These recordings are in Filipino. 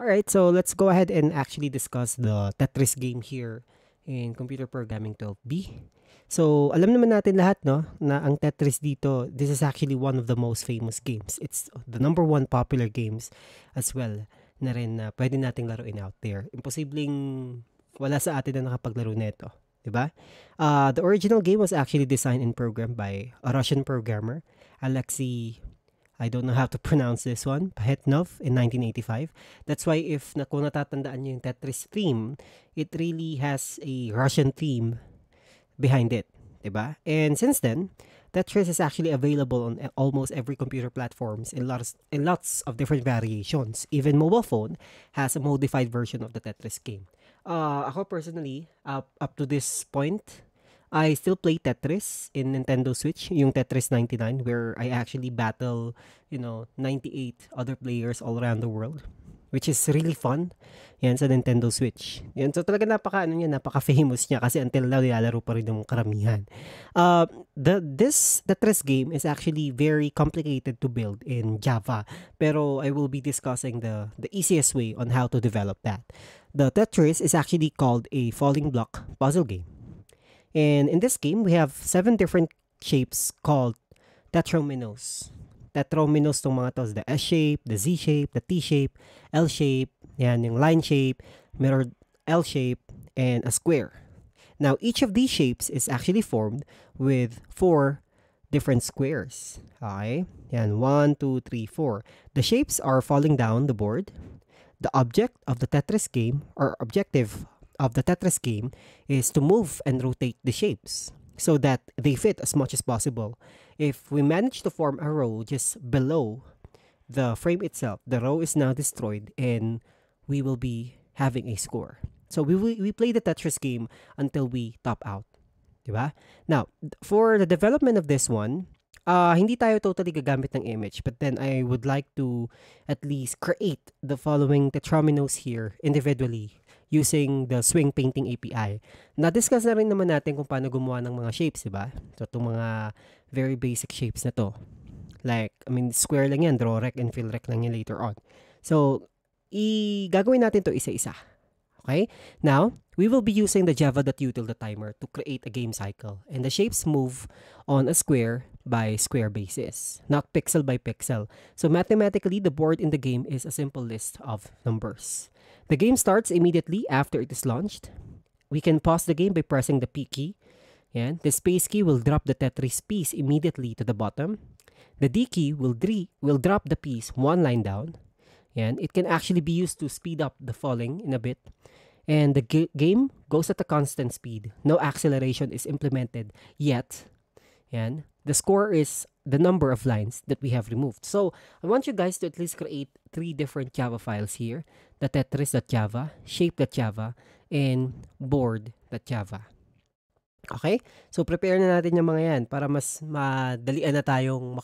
Alright, so let's go ahead and actually discuss the Tetris game here in Computer Programming 12B. So, alam naman natin lahat, no, na ang Tetris dito, this is actually one of the most famous games. It's the number one popular games as well na rin na pwede nating laruin out there. Imposibleng wala sa atin na nakapaglaro nito. Diba? Uh, the original game was actually designed and programmed by a Russian programmer, Alexei I don't know how to pronounce this one, Pahetnov in 1985. That's why if na, kung yung Tetris theme, it really has a Russian theme behind it. Diba? And since then, Tetris is actually available on almost every computer platforms in lots, in lots of different variations. Even mobile phone has a modified version of the Tetris game. Uh, ako personally, up, up to this point, I still play Tetris in Nintendo Switch, yung Tetris 99, where I actually battle, you know, 98 other players all around the world, which is really fun. Yan sa Nintendo Switch. Yan, so talaga napaka, ano niya, napaka-famous niya kasi until now, nilalaro pa rin ng karamihan. Uh, the, this Tetris game is actually very complicated to build in Java, pero I will be discussing the, the easiest way on how to develop that. The Tetris is actually called a falling block puzzle game. And in this game, we have seven different shapes called tetrominos. Tetrominos tong mga to the S shape, the Z shape, the T shape, L shape, yan yung line shape, mirror L shape, and a square. Now, each of these shapes is actually formed with four different squares. Okay? Yan, one, two, three, four. The shapes are falling down the board. The object of the Tetris game, or objective of the Tetris game is to move and rotate the shapes so that they fit as much as possible. If we manage to form a row just below the frame itself, the row is now destroyed and we will be having a score. So we, we play the Tetris game until we top out. Diba? Now, for the development of this one, uh, hindi tayo totally gagamit ng image but then I would like to at least create the following tetrominos here individually using the Swing Painting API. Na-discuss na rin naman natin kung paano gumawa ng mga shapes, di ba? So, itong mga very basic shapes na to. Like, I mean, square lang yan, draw rec and fill rec lang yan later on. So, i gagawin natin to isa-isa. Okay? Now, we will be using the java.util the timer to create a game cycle. And the shapes move on a square by square basis, not pixel by pixel. So mathematically, the board in the game is a simple list of numbers. The game starts immediately after it is launched. We can pause the game by pressing the P key. Yan. The space key will drop the Tetris piece immediately to the bottom. The D key will, will drop the piece one line down. Yan. It can actually be used to speed up the falling in a bit. And the game goes at a constant speed. No acceleration is implemented yet. Yan. The score is the number of lines that we have removed. So I want you guys to at least create three different Java files here. The Tetris.java, Shape.java, and Board.java. Okay? So prepare na natin yung mga yan para mas madalian na tayong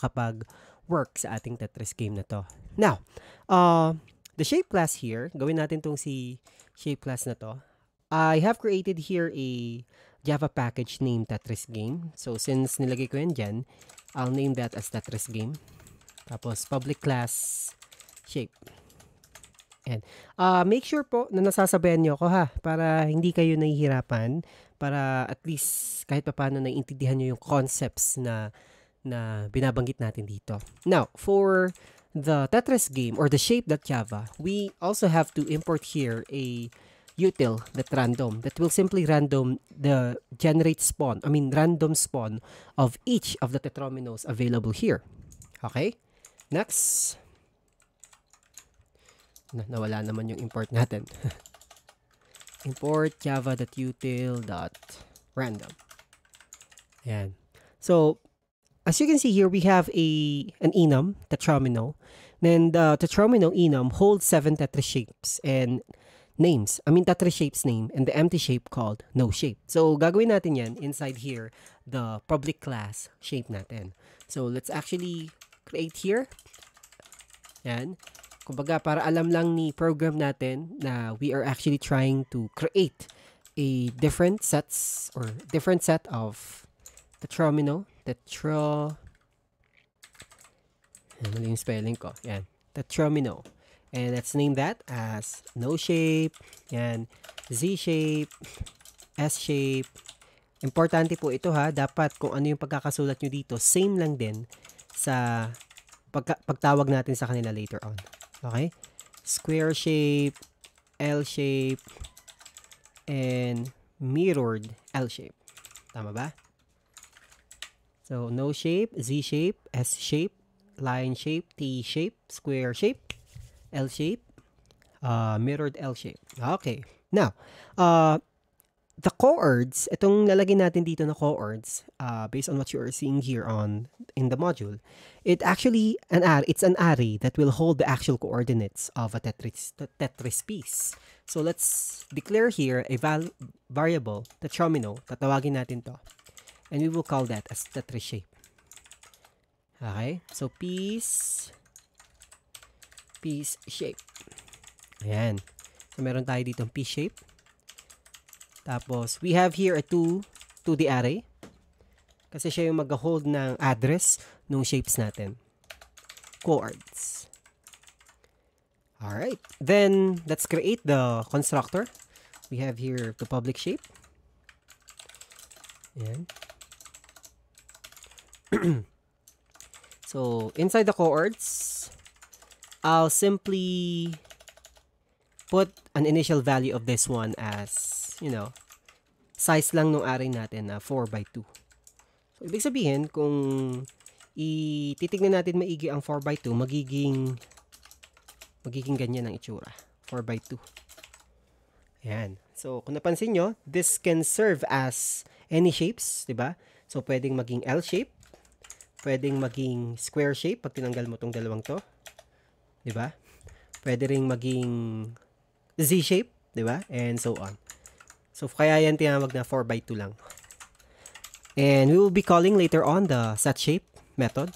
makapag-work sa ating Tetris game na to. Now, uh, the shape class here, gawin natin tong si shape class na to. I have created here a Java package named Tetris Game. So, since nilagay ko yan dyan, I'll name that as Tetris Game. Tapos, public class shape. And, uh, make sure po na nasasabayan nyo ako ha, para hindi kayo nahihirapan, para at least kahit pa paano naiintindihan nyo yung concepts na, na binabanggit natin dito. Now, for the Tetris game or the shape.java, we also have to import here a util that random that will simply random the generate spawn, I mean random spawn of each of the tetrominos available here. Okay? Next. Na nawala naman yung import natin. import java.util.random. Ayan. So, as you can see here, we have a an enum, tetromino. Then the tetromino enum holds seven Tetris shapes and names. I mean, Tetris shape's name and the empty shape called no shape. So, gagawin natin yan inside here, the public class shape natin. So, let's actually create here. Yan. Kumbaga, para alam lang ni program natin na we are actually trying to create a different sets or different set of tetromino. Tetro... Yan, mali yung spelling ko. Yan. Tetromino. And let's name that as no shape, yan, Z shape, S shape. Importante po ito ha, dapat kung ano yung pagkakasulat nyo dito, same lang din sa pagka, pagtawag natin sa kanila later on. Okay? Square shape, L shape, and mirrored L shape. Tama ba? So, no shape, Z shape, S shape, line shape, T shape, square shape, L shape, uh, mirrored L shape. Okay. Now, uh, the chords, itong lalagay natin dito na chords, uh, based on what you are seeing here on in the module, it actually an array, it's an array that will hold the actual coordinates of a Tetris Tetris piece. So let's declare here a val variable, tetromino, tatawagin natin to. And we will call that as Tetris shape. Okay? So piece piece shape. Ayan. So, meron tayo dito piece shape. Tapos, we have here a 2 2D array. Kasi siya yung mag-hold ng address ng shapes natin. Chords. Alright. Then, let's create the constructor. We have here the public shape. Ayan. so, inside the chords, I'll simply put an initial value of this one as, you know, size lang nung array natin na 4 by 2. So, ibig sabihin, kung ititignan natin maigi ang 4 by 2, magiging magiging ganyan ang itsura. 4 by 2. Ayan. So, kung napansin nyo, this can serve as any shapes, di ba? So, pwedeng maging L shape, pwedeng maging square shape pag tinanggal mo tong dalawang to. 'di ba? Pwede ring maging Z shape, 'di ba? And so on. So kaya yan tinawag na 4 by 2 lang. And we will be calling later on the set shape method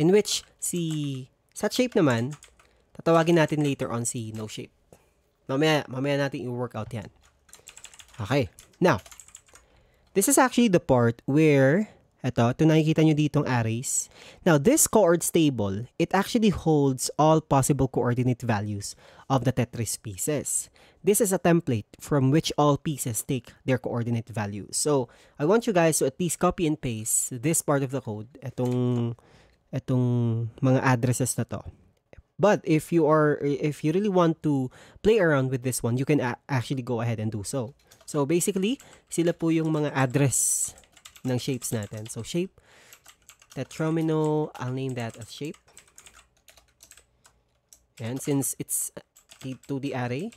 in which si set shape naman tatawagin natin later on si no shape. Mamaya, mamaya natin i-work out yan. Okay. Now, this is actually the part where ito, ito nakikita nyo ditong arrays. Now, this coords table, it actually holds all possible coordinate values of the Tetris pieces. This is a template from which all pieces take their coordinate values. So, I want you guys to at least copy and paste this part of the code, itong, itong mga addresses na to. But if you are if you really want to play around with this one, you can actually go ahead and do so. So basically, sila po yung mga address ng shapes natin. So, shape, tetromino, I'll name that as shape. And since it's to the array,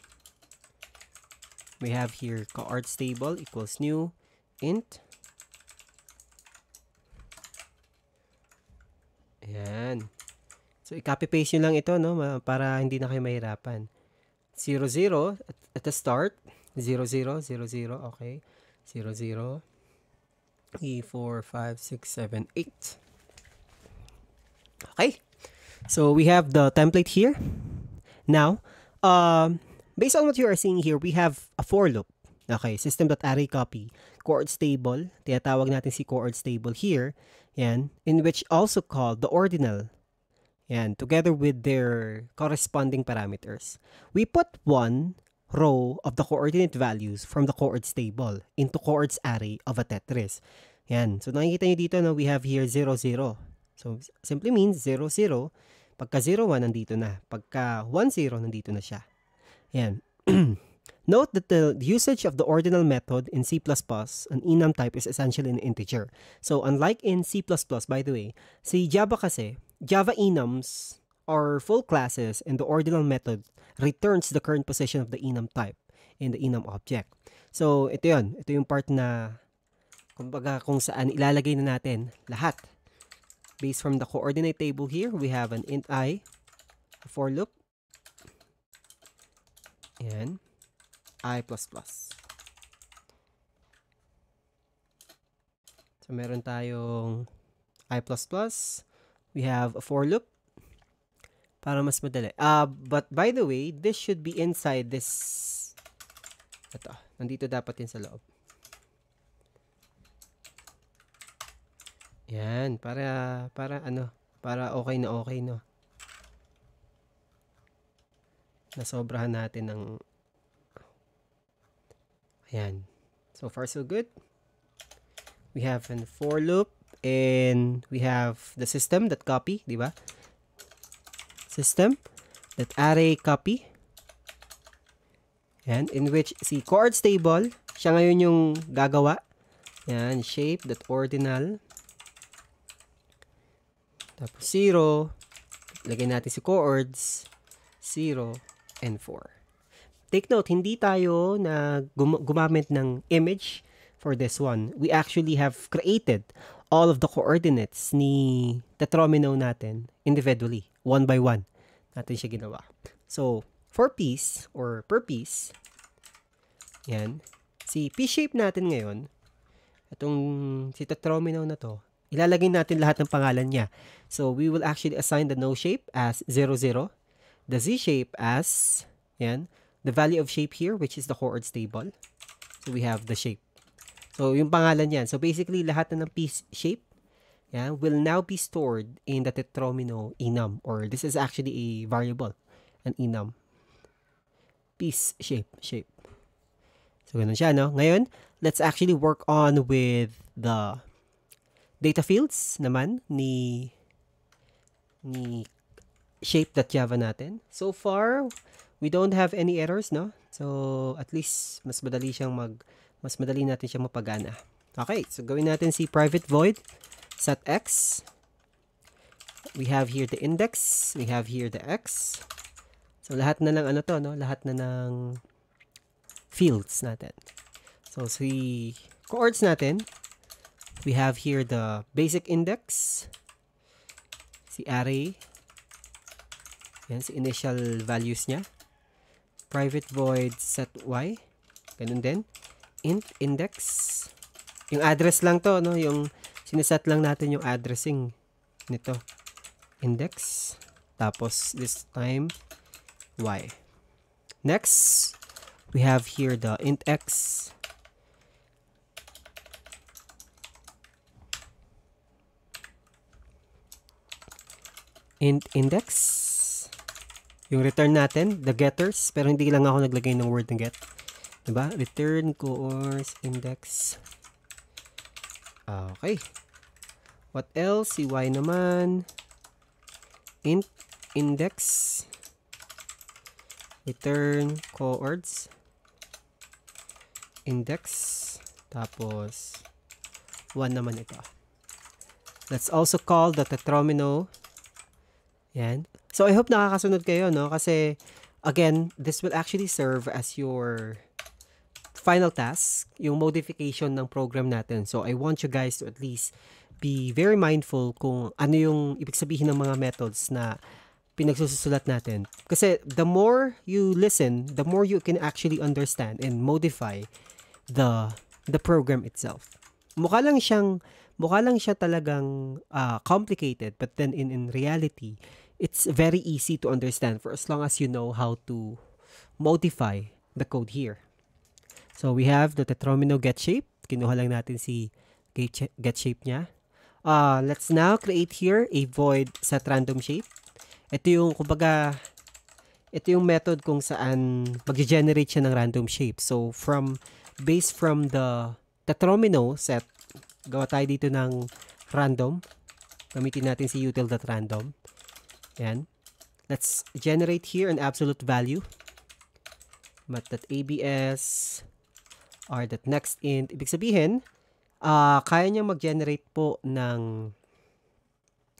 we have here coords table equals new int. Ayan. So, i-copy-paste nyo lang ito, no? Para hindi na kayo mahirapan. 0, 0 at the start. 0, 0, 0, 0. Okay. 0, 0. 3, 4, 5, 6, 7, 8. Okay. So we have the template here. Now, um, based on what you are seeing here, we have a for loop. Okay, system.array copy, chords table, tinatawag natin si chords table here, yan, in which also called the ordinal, yan, together with their corresponding parameters. We put one row of the coordinate values from the chords table into chords array of a Tetris. Yan. So, nakikita nyo dito, no, we have here 0, 0. So, simply means 0, 0. Pagka 0, 1, nandito na. Pagka 1, 0, nandito na siya. Yan. Note that the usage of the ordinal method in C++, an enum type is essentially an integer. So, unlike in C++, by the way, si Java kasi, Java enums are full classes and the ordinal method returns the current position of the enum type in the enum object. So, ito yun. Ito yung part na, kumbaga kung saan ilalagay na natin lahat. Based from the coordinate table here, we have an int i, a for loop. Ayan. i++. So, meron tayong i++. We have a for loop para mas madali. Uh, but by the way, this should be inside this. Ito. Nandito dapat yan sa loob. Yan. Para, para ano, para okay na okay, no? nasobrahan natin ng ayan. So far so good. We have an for loop and we have the system that copy, di ba? System that array copy. Yan, in which si coords table, siya ngayon yung gagawa. Yan, shape that ordinal. Tapos 0. Lagay natin si coords. 0 and 4. Take note, hindi tayo na gum- gumamit ng image for this one. We actually have created all of the coordinates ni tetromino natin individually, one by one. Natin siya ginawa. So, for piece or per piece, yan, si P-shape natin ngayon, itong si tetromino na to, ilalagay natin lahat ng pangalan niya. So, we will actually assign the no shape as 0, 0, the z shape as, yan, the value of shape here, which is the coords table. So, we have the shape. So, yung pangalan yan. So, basically, lahat na ng piece shape yan, will now be stored in the tetromino enum, or this is actually a variable, an enum. Piece shape, shape. So, ganun siya, no? Ngayon, let's actually work on with the data fields naman ni ni shape.java natin. So far, we don't have any errors, no? So, at least, mas madali siyang mag, mas madali natin siyang mapagana. Okay, so gawin natin si private void set x. We have here the index. We have here the x. So, lahat na ng ano to, no? Lahat na ng fields natin. So, si coords natin, we have here the basic index, si array, yan, si initial values niya, private void set y, ganun din, int index, yung address lang to, no, yung sineset lang natin yung addressing nito, index, tapos this time, y. Next, we have here the int x, int index. Yung return natin, the getters, pero hindi lang ako naglagay ng word ng get. Diba? Return course index. Okay. What else? Si y naman. Int index. Return coords. Index. Tapos, 1 naman ito. Let's also call the tetromino yan. So, I hope nakakasunod kayo, no? Kasi, again, this will actually serve as your final task, yung modification ng program natin. So, I want you guys to at least be very mindful kung ano yung ibig sabihin ng mga methods na pinagsusulat natin. Kasi the more you listen, the more you can actually understand and modify the the program itself. Mukha lang siyang mukha lang siya talagang uh, complicated but then in in reality it's very easy to understand for as long as you know how to modify the code here. So we have the tetromino get shape. Kinuha lang natin si get shape niya. Uh, let's now create here a void set random shape. Ito yung, kumbaga, ito yung method kung saan mag-generate siya ng random shape. So from, based from the tetromino set, gawa tayo dito ng random. Gamitin natin si util.random. Yan. Let's generate here an absolute value. mat.abs r.next int. Ibig sabihin, uh, kaya niya mag-generate po ng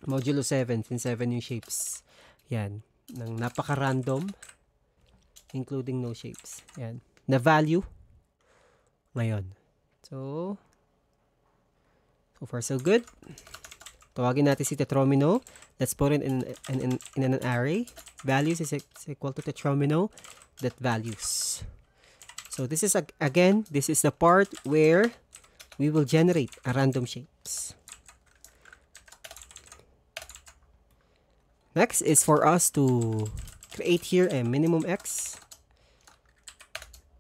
modulo 7 since 7 yung shapes. Yan. Ng napaka-random including no shapes. Yan. Na value ngayon. So, so far so good. Tawagin natin si tetromino. Let's put it in, in, in, in an array. Values is equal to tetromino that values. So this is, again, this is the part where we will generate a random shapes. Next is for us to create here a minimum x.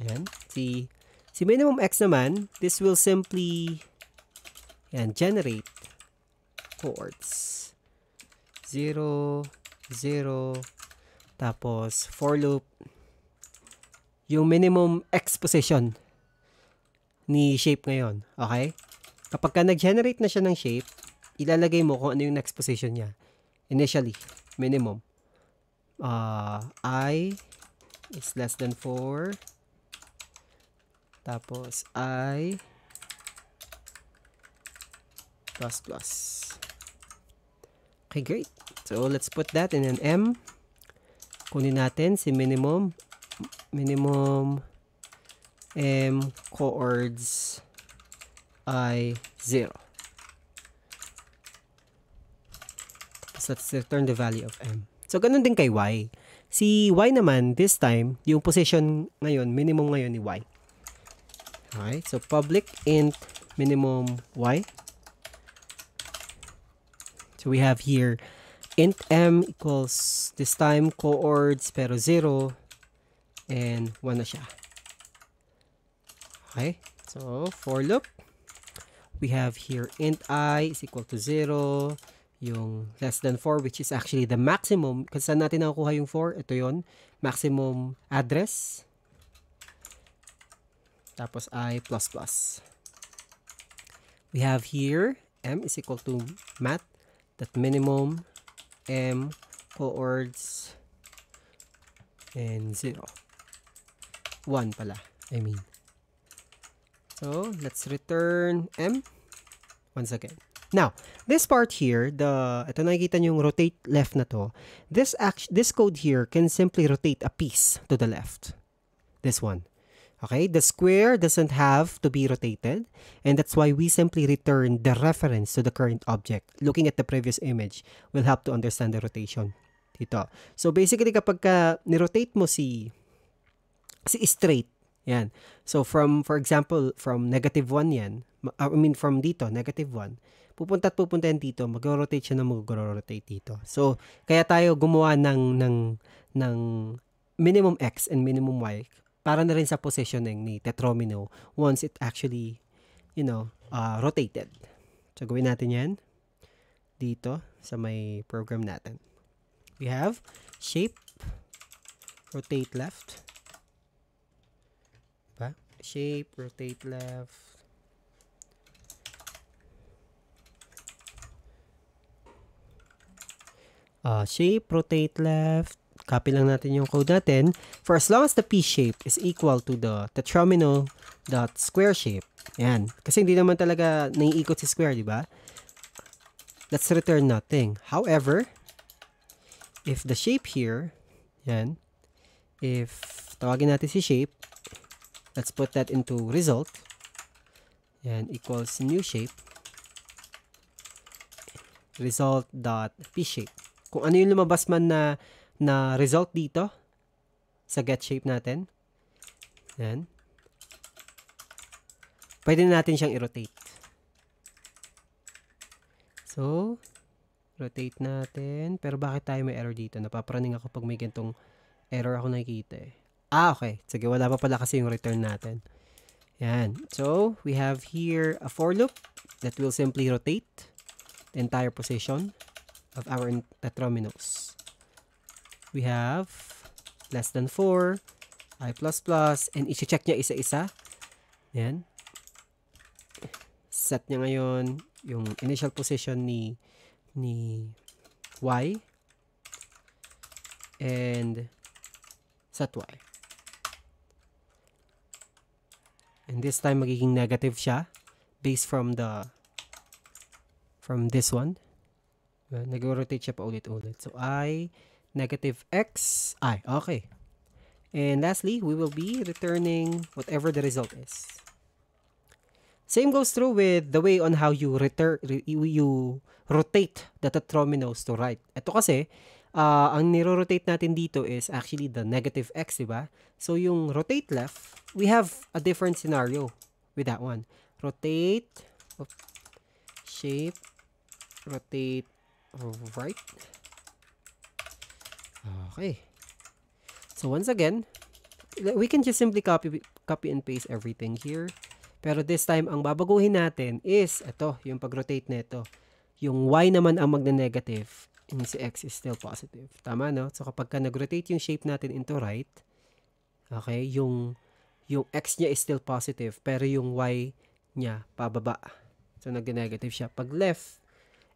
Ayan. Si, si minimum x naman, this will simply and generate chords. 0, 0, Tapos, for loop, yung minimum x position ni shape ngayon. Okay? Kapag ka nag-generate na siya ng shape, ilalagay mo kung ano yung next position niya. Initially, minimum. Uh, i is less than 4. Tapos, i plus plus. Okay, great. So, let's put that in an M. Kunin natin si minimum. Minimum um, M coords I 0. So, let's return the value of M. So, ganun din kay Y. Si Y naman, this time, yung position ngayon, minimum ngayon ni Y. Okay, so public int minimum Y. So we have here int m equals this time coords pero 0 and 1 na siya. Okay? So, for loop, we have here int i is equal to 0, yung less than 4 which is actually the maximum. Kasi saan natin nakukuha yung 4? Ito yon maximum address. Tapos i plus plus. We have here m is equal to mat that minimum m coords and 0. 1 pala, I mean. So, let's return m once again. Now, this part here, the ito nakikita niyo yung rotate left na to. This act, this code here can simply rotate a piece to the left. This one. Okay, the square doesn't have to be rotated and that's why we simply return the reference to the current object. Looking at the previous image will help to understand the rotation. Dito. So basically kapag ka ni-rotate mo si si straight, yan. So from for example, from negative 1 yan, I mean from dito, negative 1, pupunta at pupunta yan dito, mag-rotate siya na mag-rotate dito. So kaya tayo gumawa ng ng ng minimum x and minimum y para na rin sa positioning ni tetromino once it actually, you know, uh, rotated. So, gawin natin yan dito sa may program natin. We have shape, rotate left? Shape, rotate left, uh, shape, rotate left, Copy lang natin yung code natin. For as long as the P shape is equal to the tetromino dot square shape. Yan. Kasi hindi naman talaga naiikot si square, di ba? Let's return nothing. However, if the shape here, yan, if tawagin natin si shape, let's put that into result. Yan, equals new shape. Result dot P shape. Kung ano yung lumabas man na na result dito sa get shape natin. Yan. Pwede na natin siyang i-rotate. So, rotate natin. Pero bakit tayo may error dito? Napapraning ako pag may gantong error ako nakikita eh. Ah, okay. Sige, wala pa pala kasi yung return natin. Yan. So, we have here a for loop that will simply rotate the entire position of our tetrominos we have less than 4, i and isi-check niya isa-isa. Yan. Set niya ngayon yung initial position ni ni y and set y. And this time magiging negative siya based from the from this one. Nag-rotate siya pa ulit-ulit. So i negative x i. Okay. And lastly, we will be returning whatever the result is. Same goes through with the way on how you return you rotate the tetrominos to right. Ito kasi, uh, ang niro-rotate natin dito is actually the negative x, di ba? So yung rotate left, we have a different scenario with that one. Rotate, oops, shape, rotate right. Okay. So once again, we can just simply copy copy and paste everything here. Pero this time, ang babaguhin natin is, ito, yung pag-rotate nito. Yung y naman ang magne-negative. Yung si x is still positive. Tama, no? So, kapag ka nag-rotate yung shape natin into right, okay, yung, yung x niya is still positive, pero yung y niya pababa. So, nag-negative siya. Pag left,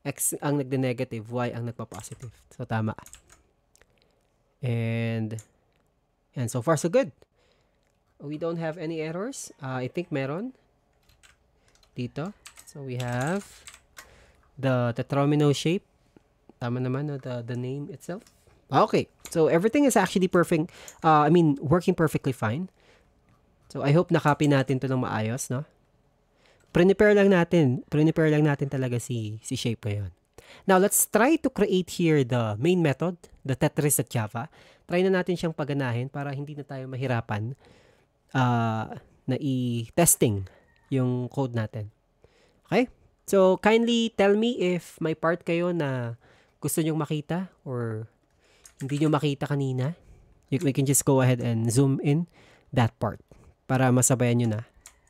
x ang nagde-negative, y ang nagpa-positive. So, tama. And, and so far, so good. We don't have any errors. Uh, I think meron dito. So, we have the tetromino shape Tama naman, no? The, the name itself. Okay. So, everything is actually perfect. Uh, I mean, working perfectly fine. So, I hope nakopy natin to ng maayos, no? Prepare lang natin. Prepare lang natin talaga si, si shape ngayon. Now, let's try to create here the main method, the Tetris at Java. Try na natin siyang paganahin para hindi na tayo mahirapan uh, na i-testing yung code natin. Okay? So, kindly tell me if may part kayo na gusto nyong makita or hindi nyo makita kanina, you, we can just go ahead and zoom in that part para masabayan nyo na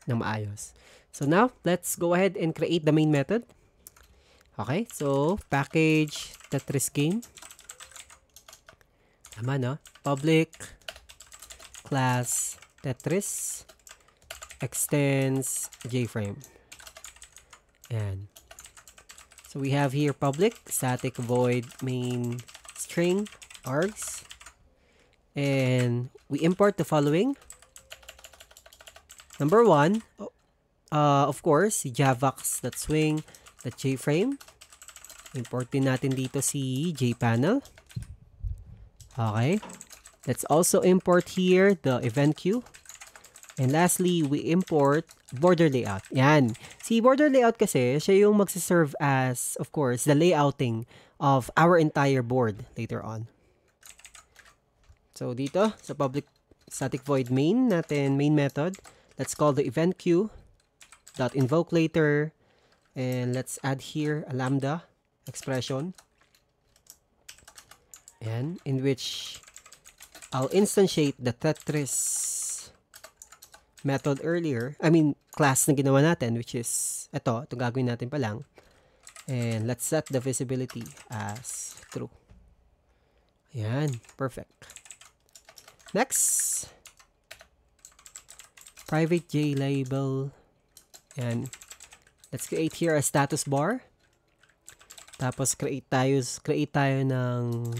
ng maayos. So now, let's go ahead and create the main method. Okay, so package Tetris game. Tama, no? Public class Tetris extends JFrame. Ayan. So we have here public static void main string args and we import the following. Number one, uh, of course, si javax.swing jframe. Import din natin dito si jpanel. Okay. Let's also import here the event queue. And lastly, we import border layout. Yan. Si border layout kasi, siya yung magsiserve as, of course, the layouting of our entire board later on. So, dito, sa public static void main natin, main method, let's call the event queue dot invoke later and let's add here a lambda expression and in which I'll instantiate the Tetris method earlier, I mean, class na ginawa natin, which is, ito, ito gagawin natin pa lang. And let's set the visibility as true. Ayan, perfect. Next, private J label. And let's create here a status bar. Tapos create tayo, create tayo ng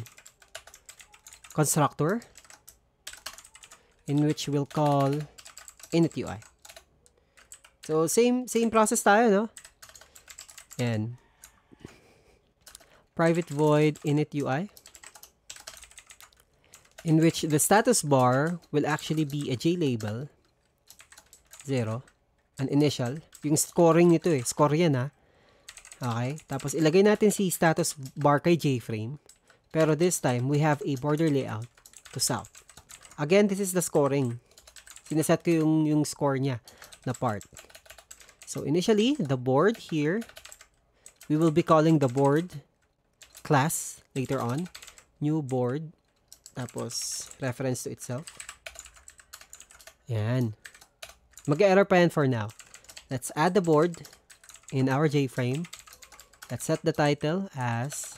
constructor in which we'll call init UI. So, same, same process tayo, no? And private void init UI in which the status bar will actually be a JLabel 0 an initial yung scoring nito eh score yan ha okay tapos ilagay natin si status bar kay JFrame pero this time we have a border layout to south again this is the scoring sineset ko yung, yung score niya na part. So, initially, the board here, we will be calling the board class later on. New board. Tapos, reference to itself. Yan. Mag-error pa yan for now. Let's add the board in our JFrame. Let's set the title as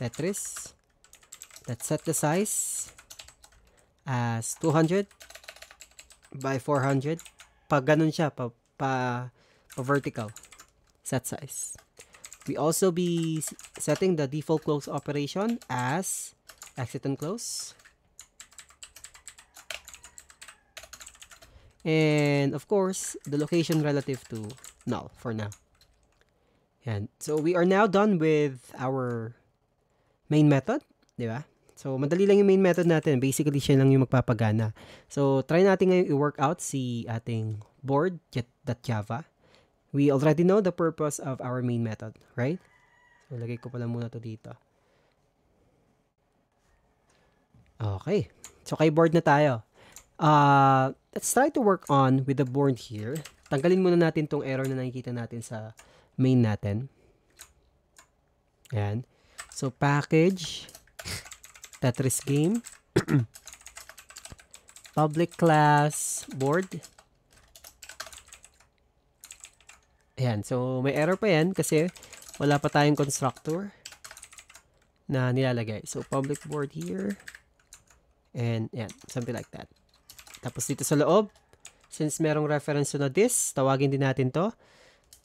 Tetris. Let's set the size as 200 by 400. Pag ganun siya, pa, pa, pa vertical set size. We also be setting the default close operation as exit and close. And of course, the location relative to null for now. And so we are now done with our main method, di ba? So, madali lang yung main method natin. Basically, siya lang yung magpapagana. So, try natin ngayon i-work out si ating board.java. We already know the purpose of our main method, right? So, lagay ko pala muna to dito. Okay. So, kay board na tayo. Uh, let's try to work on with the board here. Tanggalin muna natin tong error na nakikita natin sa main natin. Ayan. So, package Tetris game. Public class board. Ayan. So, may error pa yan kasi wala pa tayong constructor na nilalagay. So, public board here. And, yan, something like that. Tapos dito sa loob, since merong reference na this, tawagin din natin to.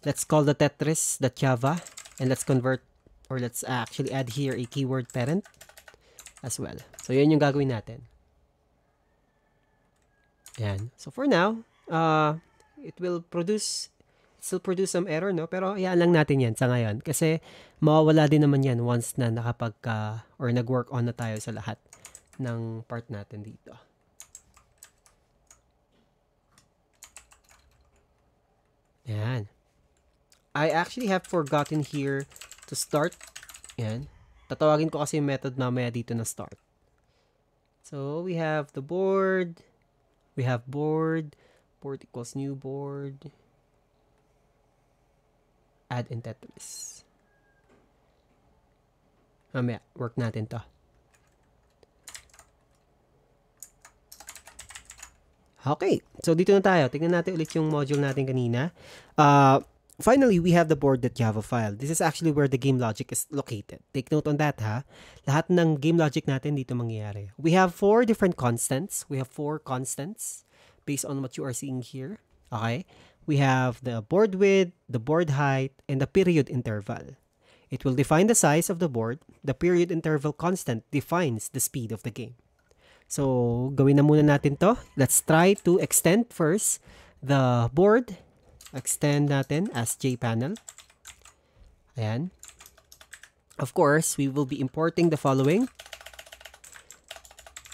Let's call the tetris.java and let's convert or let's actually add here a keyword parent as well. So, yun yung gagawin natin. Yan. So, for now, uh, it will produce still produce some error, no? Pero hayaan lang natin yan sa ngayon. Kasi mawawala din naman yan once na nakapagka or nag-work on na tayo sa lahat ng part natin dito. Yan. I actually have forgotten here to start. Yan. Tatawagin ko kasi yung method mamaya dito na start. So, we have the board. We have board. Board equals new board. Add in Tetris. Mamaya, work natin to. Okay. So, dito na tayo. Tingnan natin ulit yung module natin kanina. Uh, finally, we have the board.java file. This is actually where the game logic is located. Take note on that, ha? Lahat ng game logic natin dito mangyayari. We have four different constants. We have four constants based on what you are seeing here. Okay? We have the board width, the board height, and the period interval. It will define the size of the board. The period interval constant defines the speed of the game. So, gawin na muna natin to. Let's try to extend first the board. Extend natin as jpanel. Ayan. Of course, we will be importing the following.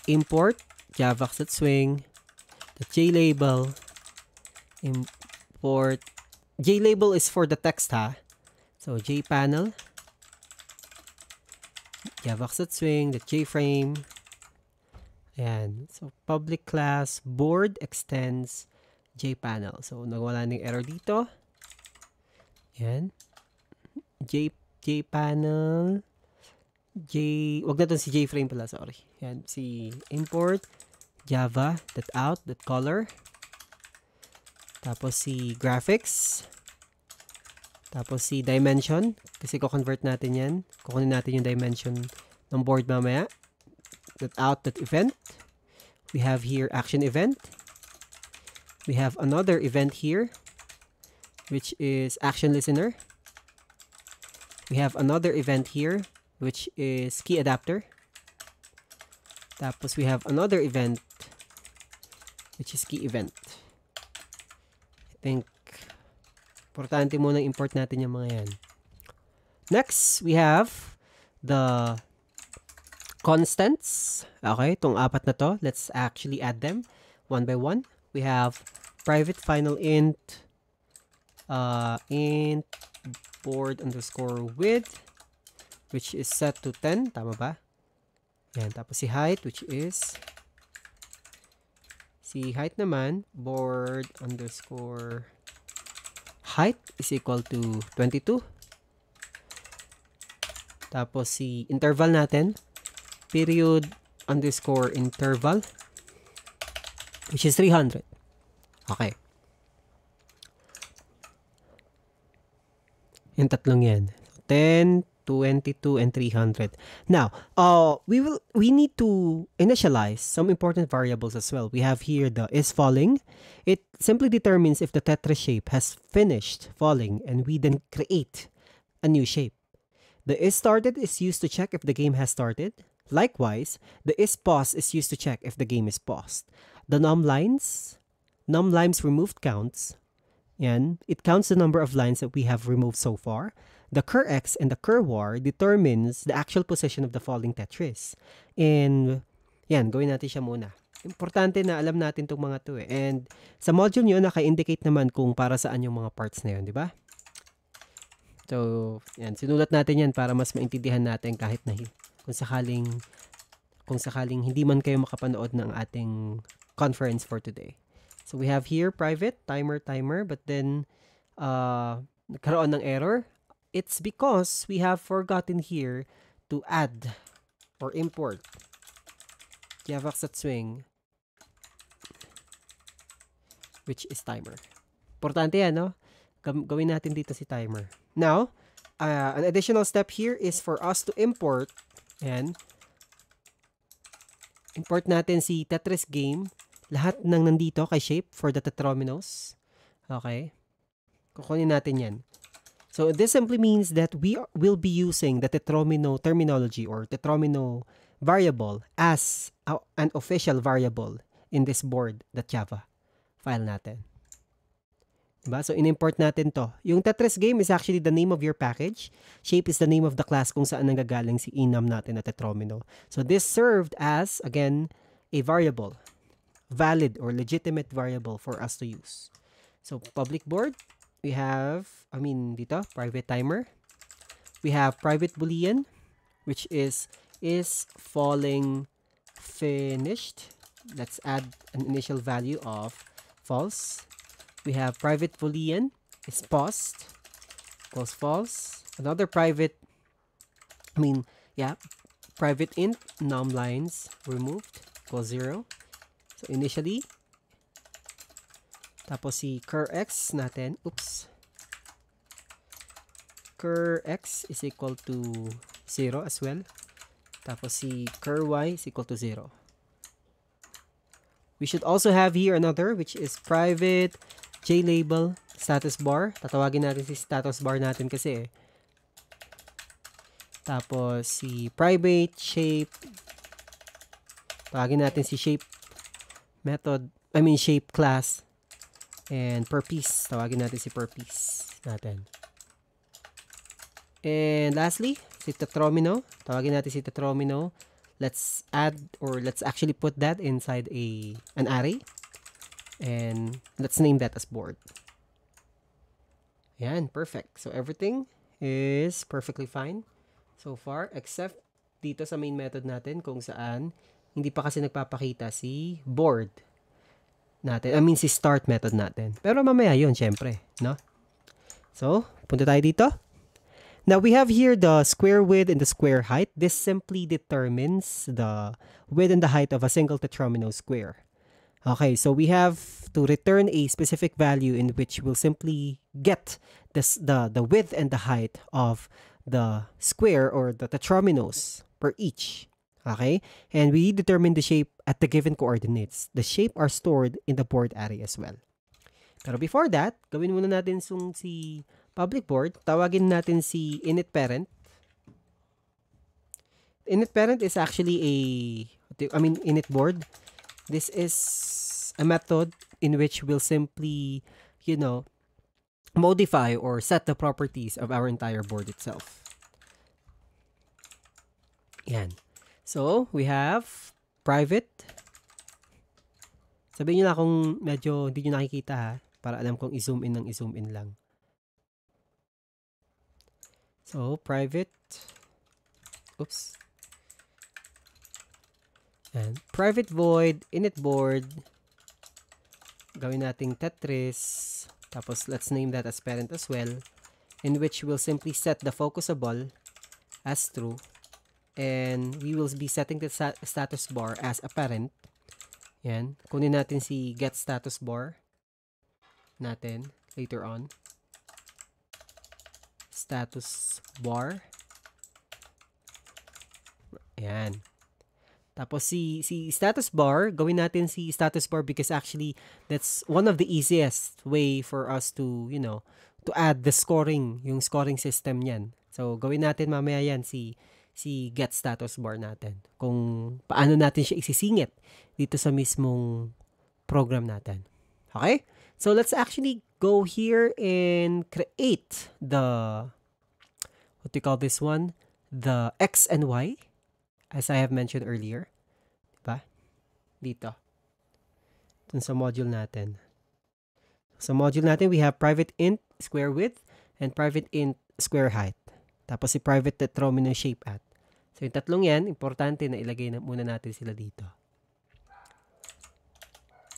Import javax.swing, the JLabel, import, JLabel is for the text ha. So, jpanel, javax.swing, the JFrame, Ayan. So, public class board extends jpanel. So, nagwala ng error dito. Ayan. J, jpanel. J, wag na si jframe pala, sorry. Ayan. Si import java that out that color. Tapos si graphics. Tapos si dimension. Kasi ko-convert natin yan. Kukunin natin yung dimension ng board mamaya that out that event. We have here action event. We have another event here, which is action listener. We have another event here, which is key adapter. Tapos we have another event, which is key event. I think, importante muna import natin yung mga yan. Next, we have the constants. Okay, itong apat na to, let's actually add them one by one. We have private final int, uh, int board underscore width, which is set to 10. Tama ba? Yan. Tapos si height, which is si height naman, board underscore height is equal to 22. Tapos si interval natin, period underscore interval which is 300. Okay. Yung tatlong yan. 10, 22, and 300. Now, uh, we will we need to initialize some important variables as well. We have here the is falling. It simply determines if the tetra shape has finished falling and we then create a new shape. The is started is used to check if the game has started. Likewise, the is pause is used to check if the game is paused. The num lines, num lines removed counts, and it counts the number of lines that we have removed so far. The cur x and the cur war determines the actual position of the falling Tetris. And yan, gawin natin siya muna. Importante na alam natin itong mga to eh. And sa module nyo, naka-indicate naman kung para saan yung mga parts na yun, di ba? So, yan, sinulat natin yan para mas maintindihan natin kahit na kung sakaling kung sakaling hindi man kayo makapanood ng ating conference for today. So we have here private timer timer but then uh nagkaroon ng error. It's because we have forgotten here to add or import Javax at swing which is timer. Importante yan, no? Gawin natin dito si timer. Now, uh, an additional step here is for us to import Ayan. Import natin si Tetris game. Lahat ng nandito kay shape for the tetrominos. Okay. Kukunin natin yan. So this simply means that we will be using the tetromino terminology or tetromino variable as an official variable in this board.java file natin. Diba? So, in-import natin to. Yung Tetris game is actually the name of your package. Shape is the name of the class kung saan nanggagaling si enum natin na tetromino. So, this served as, again, a variable. Valid or legitimate variable for us to use. So, public board, we have, I mean, dito, private timer. We have private boolean, which is, is falling finished. Let's add an initial value of false we have private boolean is paused equals false. Another private I mean yeah private int num lines removed equals 0 so initially tapos si cur x natin oops. Cur x is equal to 0 as well. Tapos si cur y is equal to 0 we should also have here another which is private JLabel status bar. Tatawagin natin si status bar natin kasi eh. Tapos si private shape. Tawagin natin si shape method, I mean shape class. And per piece, tawagin natin si per piece natin. And lastly, si tetromino. Tawagin natin si tetromino. Let's add or let's actually put that inside a an array. And let's name that as board. Yan, perfect. So everything is perfectly fine so far except dito sa main method natin kung saan hindi pa kasi nagpapakita si board natin. I mean si start method natin. Pero mamaya yun, syempre, no? So, punta tayo dito. Now we have here the square width and the square height. This simply determines the width and the height of a single tetromino square. Okay, so we have to return a specific value in which we'll simply get this, the, the width and the height of the square or the tetrominos per each. Okay? And we determine the shape at the given coordinates. The shape are stored in the board array as well. Pero before that, gawin muna natin si public board. Tawagin natin si init parent. Init parent is actually a, I mean, init board this is a method in which we'll simply, you know, modify or set the properties of our entire board itself. Yan. So, we have private. Sabihin nyo na kung medyo hindi nyo nakikita ha, para alam kong i-zoom in ng i-zoom in lang. So, private. Oops. And private void, init board. Gawin nating Tetris. Tapos, let's name that as parent as well. In which we'll simply set the focusable as true. And we will be setting the status bar as a parent. Yan. Kunin natin si get status bar natin later on. Status bar. Yan. Tapos si si status bar, gawin natin si status bar because actually that's one of the easiest way for us to, you know, to add the scoring, yung scoring system niyan. So gawin natin mamaya yan si si get status bar natin. Kung paano natin siya isisingit dito sa mismong program natin. Okay? So let's actually go here and create the what do you call this one? The X and Y as I have mentioned earlier. Dito. Dun sa module natin. Sa module natin, we have private int square width and private int square height. Tapos si private tetromino shape at. So yung tatlong yan, importante na ilagay na muna natin sila dito.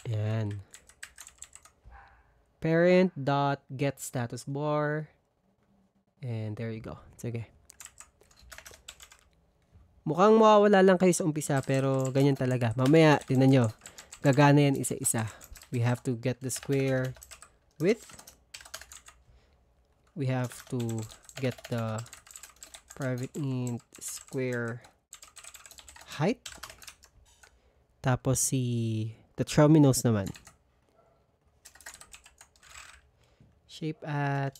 Yan. Parent dot get status bar. And there you go. Sige. Mukhang mawawala lang kayo sa umpisa pero ganyan talaga. Mamaya, tinan nyo. Gagana yan isa-isa. We have to get the square width. We have to get the private int square height. Tapos si the terminals naman. Shape at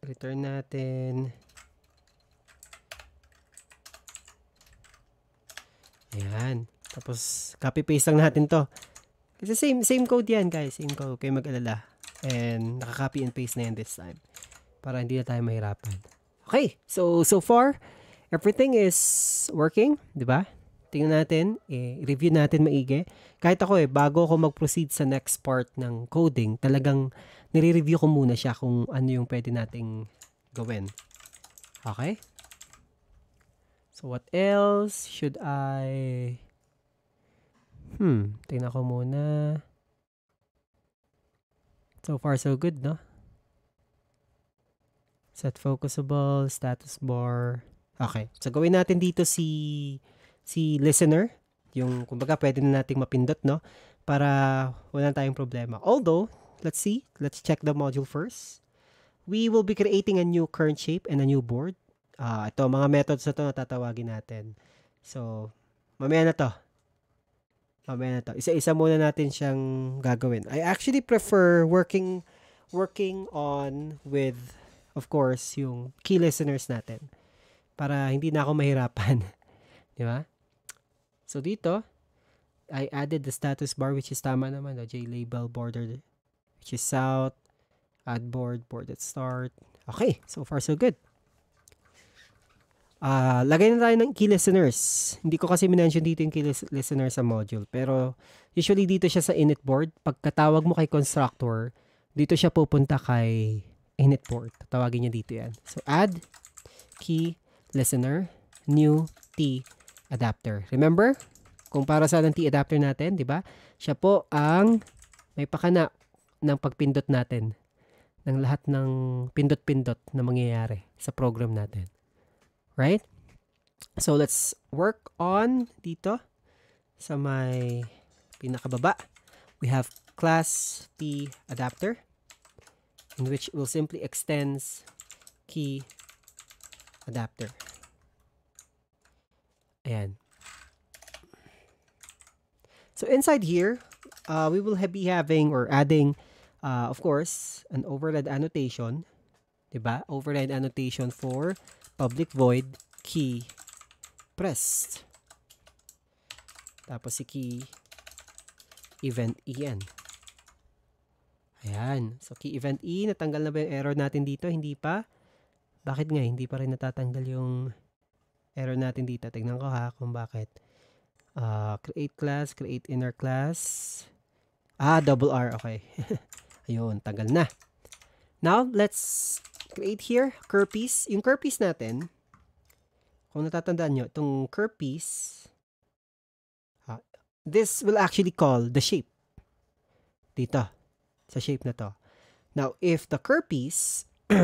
return natin. Ayan. Tapos copy paste lang natin to. Kasi same same code yan guys. Same code. Kayo mag-alala. And naka-copy and paste na yan this time. Para hindi na tayo mahirapan. Okay. So, so far, everything is working. ba? Tingnan natin. Eh, review natin maigi. Kahit ako eh, bago ako mag-proceed sa next part ng coding, talagang nire-review ko muna siya kung ano yung pwede nating gawin. Okay? So, what else should I... Hmm, tingnan ko muna. So far, so good, no? Set focusable, status bar. Okay. So, gawin natin dito si si listener. Yung, kumbaga, pwede na nating mapindot, no? Para wala tayong problema. Although, let's see. Let's check the module first. We will be creating a new current shape and a new board. Uh, ito, mga methods na to na tatawagin natin. So, mamaya na to. Mamaya na to. Isa-isa muna natin siyang gagawin. I actually prefer working working on with of course yung key listeners natin para hindi na ako mahirapan. Di ba? So dito, I added the status bar which is tama naman, the J label border which is south, add board, board at start. Okay, so far so good. Uh, lagay na tayo ng key listeners. Hindi ko kasi minention dito yung key listeners sa module. Pero usually dito siya sa init board. Pagkatawag mo kay constructor, dito siya pupunta kay init board. Tawagin niya dito yan. So add key listener new T adapter. Remember? Kung para sa ng T adapter natin, di ba? Siya po ang may pakana ng pagpindot natin ng lahat ng pindot-pindot na mangyayari sa program natin. Right? So, let's work on dito sa may pinakababa. We have class T adapter in which will simply extends key adapter. Ayan. So, inside here, uh, we will be having or adding, uh, of course, an override annotation. Diba? Override annotation for public void key pressed. Tapos si key event e yan. Ayan. So key event e, natanggal na ba yung error natin dito? Hindi pa. Bakit nga? Hindi pa rin natatanggal yung error natin dito. Tignan ko ha kung bakit. Uh, create class, create inner class. Ah, double R. Okay. Ayun, tagal na. Now, let's create here, piece. Yung piece natin, kung natatandaan nyo, itong curve piece, uh, this will actually call the shape. Dito, sa shape na to. Now, if the piece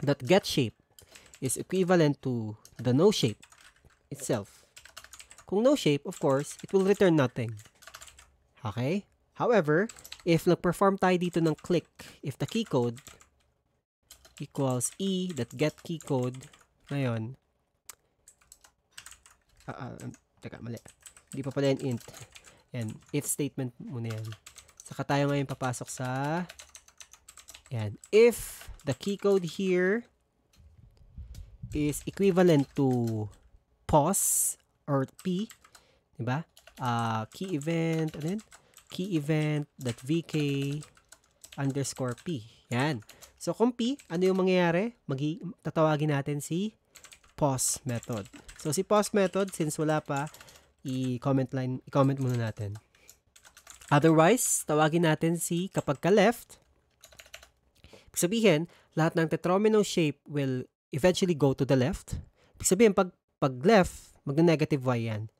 that get shape is equivalent to the no shape itself, kung no shape, of course, it will return nothing. Okay? However, if nag-perform tayo dito ng click, if the key code equals e that get key code. Ngayon ah, ah, teka mali. Hindi pa pala yung int. Yan if statement muna yan. Saka tayo ngayon papasok sa yan if the key code here is equivalent to pos or p di ba? Uh, key event ano yun? Key event that vk underscore p. Yan So, kung P, ano yung mangyayari? Magi tatawagin natin si pause method. So, si pause method, since wala pa, i-comment line, i-comment muna natin. Otherwise, tawagin natin si kapag ka-left, sabihin, lahat ng tetromino shape will eventually go to the left. Ibig sabihin, pag, pag left, mag-negative y yan.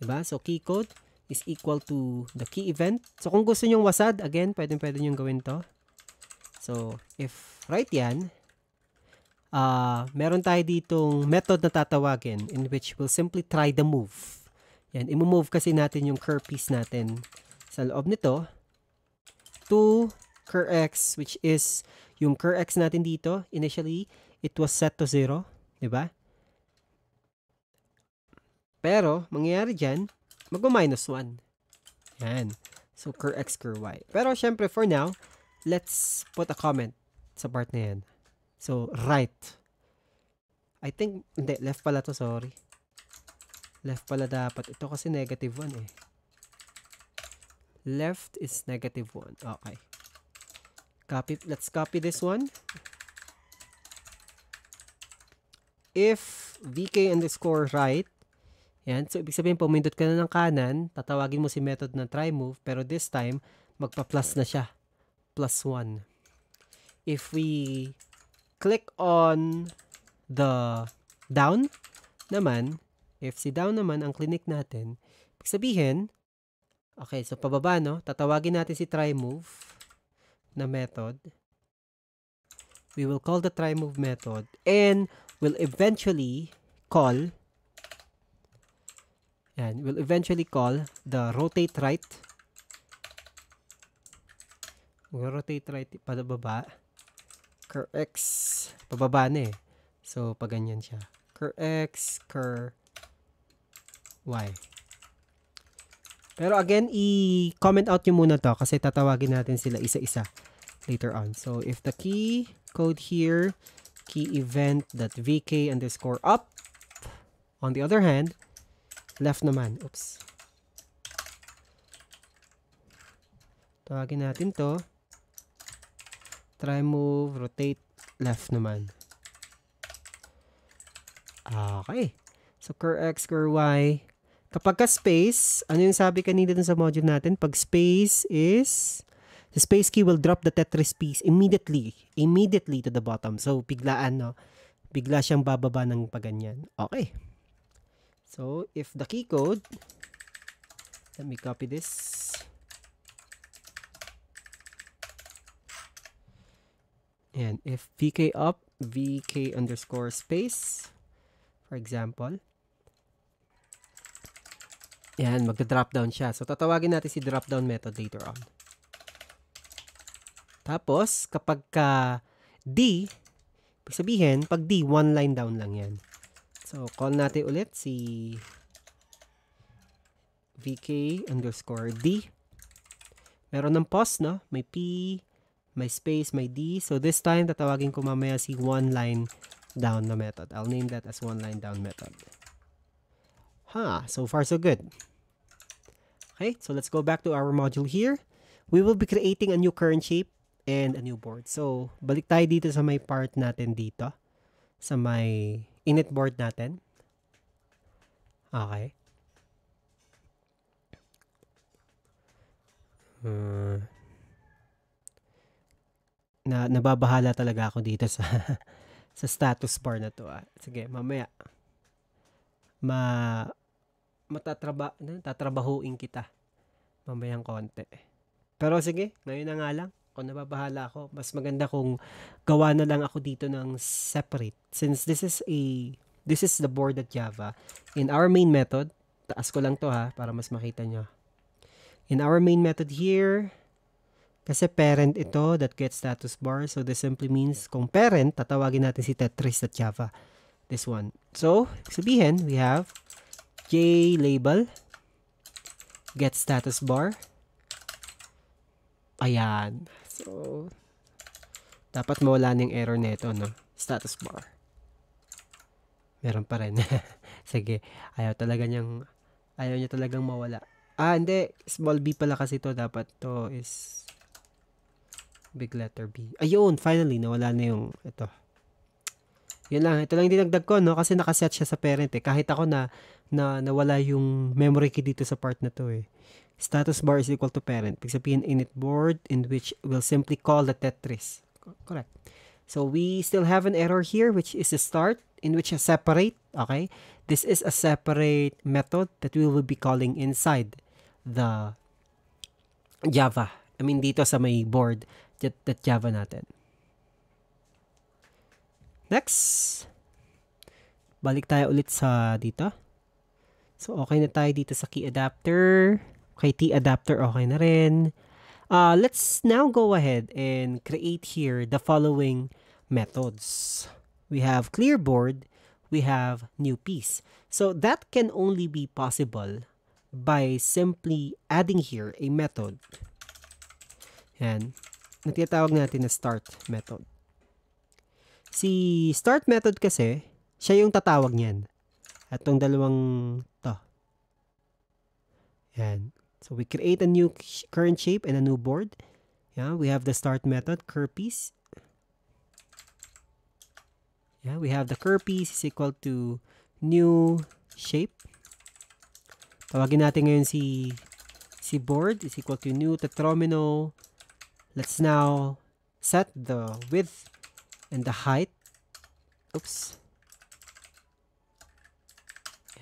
Diba? So, key code is equal to the key event. So, kung gusto nyong wasad, again, pwede pwede nyong gawin to. So, if right yan, uh, meron tayo ditong method na tatawagin in which we'll simply try the move. Yan, i-move kasi natin yung curve piece natin sa loob nito to cur x which is yung cur x natin dito. Initially, it was set to 0. Diba? Pero, mangyayari dyan, magma-minus 1. Yan. So, cur x, cur y. Pero, syempre, for now, let's put a comment sa part na yan. So, right. I think, hindi, left pala to, sorry. Left pala dapat. Ito kasi negative 1 eh. Left is negative 1. Okay. Copy, let's copy this one. If vk underscore right, yan, so ibig sabihin pumindot ka na ng kanan, tatawagin mo si method ng try move, pero this time, magpa-plus na siya. Plus 1. If we click on the down naman, if si down naman ang clinic natin, sabihin, okay, so pababa, no? Tatawagin natin si try move na method. We will call the try move method and will eventually call yan, will eventually call the rotate right. We'll rotate right pababa. Cur x pababa na eh. So, pag ganyan siya. Cur x, cur y. Pero again, i-comment out nyo muna to kasi tatawagin natin sila isa-isa later on. So, if the key code here, key event that vk underscore up. On the other hand, left naman. Oops. Tawagin natin to. Try move, rotate, left naman. Okay. So, cur x, cur y. Kapag ka space, ano yung sabi kanina dun sa module natin? Pag space is, the space key will drop the Tetris piece immediately, immediately to the bottom. So, biglaan, no? Bigla siyang bababa ng paganyan. Okay. So, if the key code, let me copy this. And if vk up, vk underscore space, for example, yan, magda-drop down siya. So, tatawagin natin si drop down method later on. Tapos, kapag ka D, ibig sabihin, pag D, one line down lang yan. So, call natin ulit si vk underscore D. Meron ng pause, no? May P, may space, may D. So, this time, tatawagin ko mamaya si one line down na method. I'll name that as one line down method. Huh, so far so good. Okay, so let's go back to our module here. We will be creating a new current shape and a new board. So, balik tayo dito sa may part natin dito. Sa may init board natin. Okay. Uh, na nababahala talaga ako dito sa sa status bar na to. Ah. Sige, mamaya ma matatraba, ano, tatrabahuin kita mamayang konti. Pero sige, ngayon na nga lang, kung nababahala ako, mas maganda kung gawa na lang ako dito ng separate. Since this is a, this is the board at Java. In our main method, taas ko lang to ha, para mas makita nyo. In our main method here, kasi parent ito that gets status bar. So, this simply means kung parent, tatawagin natin si Tetris at Java. This one. So, sabihin, we have J label get status bar. Ayan. So, dapat mawala ng error nito, no? Status bar. Meron pa rin. Sige, ayaw talaga niyang, ayaw niya talagang mawala. Ah, hindi. Small b pala kasi to Dapat to is big letter B. Ayun, finally, nawala na yung, ito. Yun lang, ito lang dinagdag ko, no? Kasi nakaset siya sa parent, eh. Kahit ako na, na nawala yung memory key dito sa part na to eh. Status bar is equal to parent. Ibig sabihin init board in which we'll simply call the Tetris. Correct. So we still have an error here which is a start in which a separate, okay? This is a separate method that we will be calling inside the Java. I mean dito sa may board that, that Java natin. Next. Balik tayo ulit sa dito. So, okay na tayo dito sa key adapter. Okay, T adapter okay na rin. Uh, let's now go ahead and create here the following methods. We have clear board, we have new piece. So that can only be possible by simply adding here a method. Yan. Na tinatawag natin na start method. Si start method kasi, siya yung tatawag niyan. At tong dalawang to. Yan. So we create a new current shape and a new board. Yeah, we have the start method, curpiece. Yeah, we have the curpiece is equal to new shape. Tawagin natin ngayon si si board is equal to new tetromino. Let's now set the width and the height. Oops.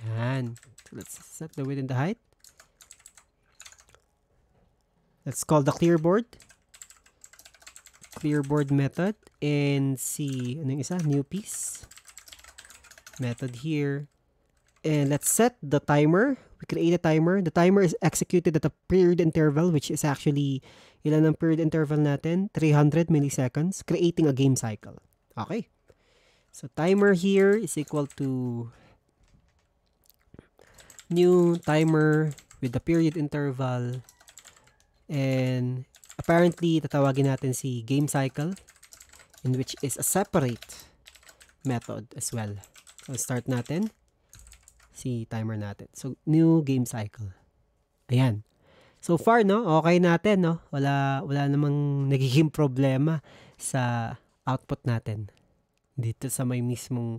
So let's set the width and the height. Let's call the clearboard. Clearboard method. And see, ano yung isa? New piece. Method here. And let's set the timer. We create a timer. The timer is executed at a period interval, which is actually, ilan ang period interval natin? 300 milliseconds, creating a game cycle. Okay. So timer here is equal to new timer with the period interval And apparently, tatawagin natin si game cycle in which is a separate method as well. So, start natin si timer natin. So, new game cycle. Ayan. So far, no, okay natin, no? Wala, wala namang nagiging problema sa output natin. Dito sa may mismong,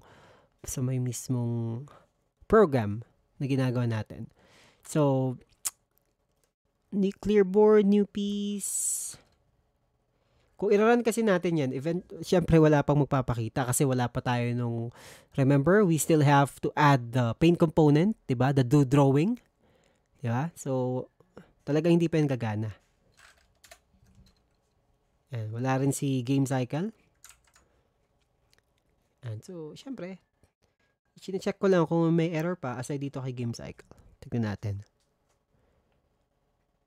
sa may mismong program na ginagawa natin. So, new clear board, new piece. Kung i-run kasi natin yan, event, syempre wala pang magpapakita kasi wala pa tayo nung, remember, we still have to add the paint component, di ba? The do drawing. Di ba? So, talaga hindi pa yung gagana. Yan, wala rin si game cycle. And so, syempre, sine-check ko lang kung may error pa aside dito kay game cycle. Tignan natin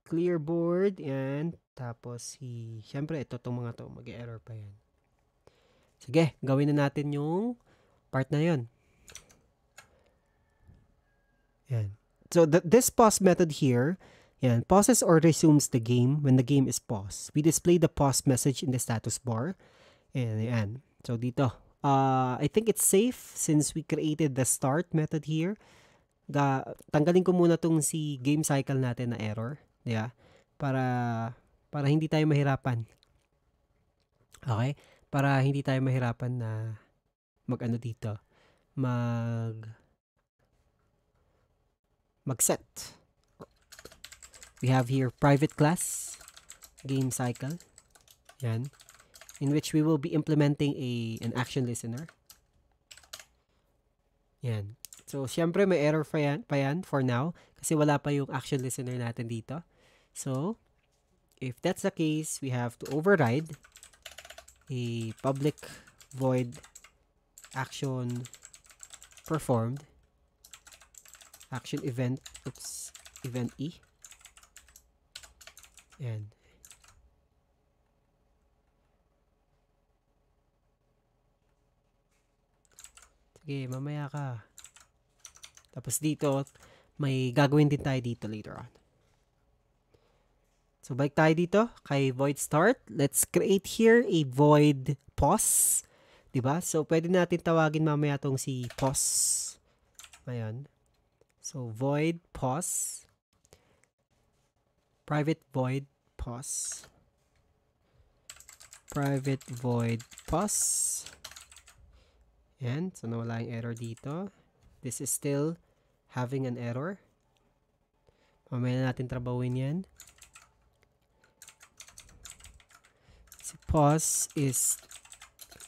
clear board, yan. Tapos, si, syempre, ito tong mga to, mag-error pa yan. Sige, gawin na natin yung part na yon. Yan. So, the, this pause method here, yan, pauses or resumes the game when the game is paused. We display the pause message in the status bar. And, yan. So, dito. Uh, I think it's safe since we created the start method here. Ga, tanggalin ko muna tong si game cycle natin na error. Yeah? Para para hindi tayo mahirapan. Okay? Para hindi tayo mahirapan na mag-ano dito. Mag mag-set. We have here private class game cycle. Yan. In which we will be implementing a an action listener. Yan. So, syempre may error pa yan, pa yan for now kasi wala pa yung action listener natin dito. So, if that's the case, we have to override a public void action performed. Action event oops event e. And sige mamaya ka. Tapos dito may gagawin din tayo dito later on So, balik tayo dito kay void start. Let's create here a void pause. ba diba? So, pwede natin tawagin mamaya tong si pause. Ayan. So, void pause. Private void pause. Private void pause. Ayan. So, nawala yung error dito. This is still having an error. Mamaya natin trabawin yan. Pause is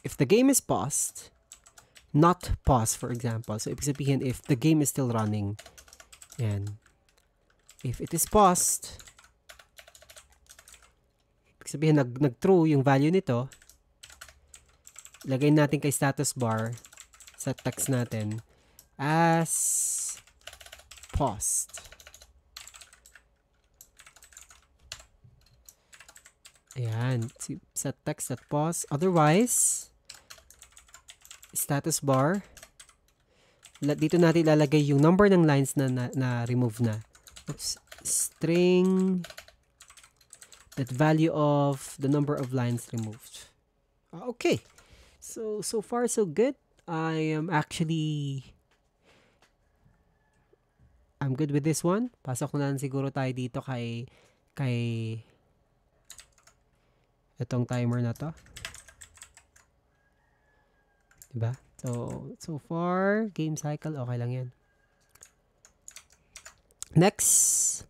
if the game is paused, not pause for example. So, ibig sabihin, if the game is still running, and if it is paused, ibig sabihin, nag, nag-true yung value nito, lagay natin kay status bar sa text natin as paused. Ayan. Set text at pause. Otherwise, status bar. dito natin ilalagay yung number ng lines na, na, na remove na. Oops. String that value of the number of lines removed. Ah, okay. So, so far so good. I am actually I'm good with this one. Pasok na lang siguro tayo dito kay kay itong timer na to. Diba? So, so far, game cycle, okay lang yan. Next,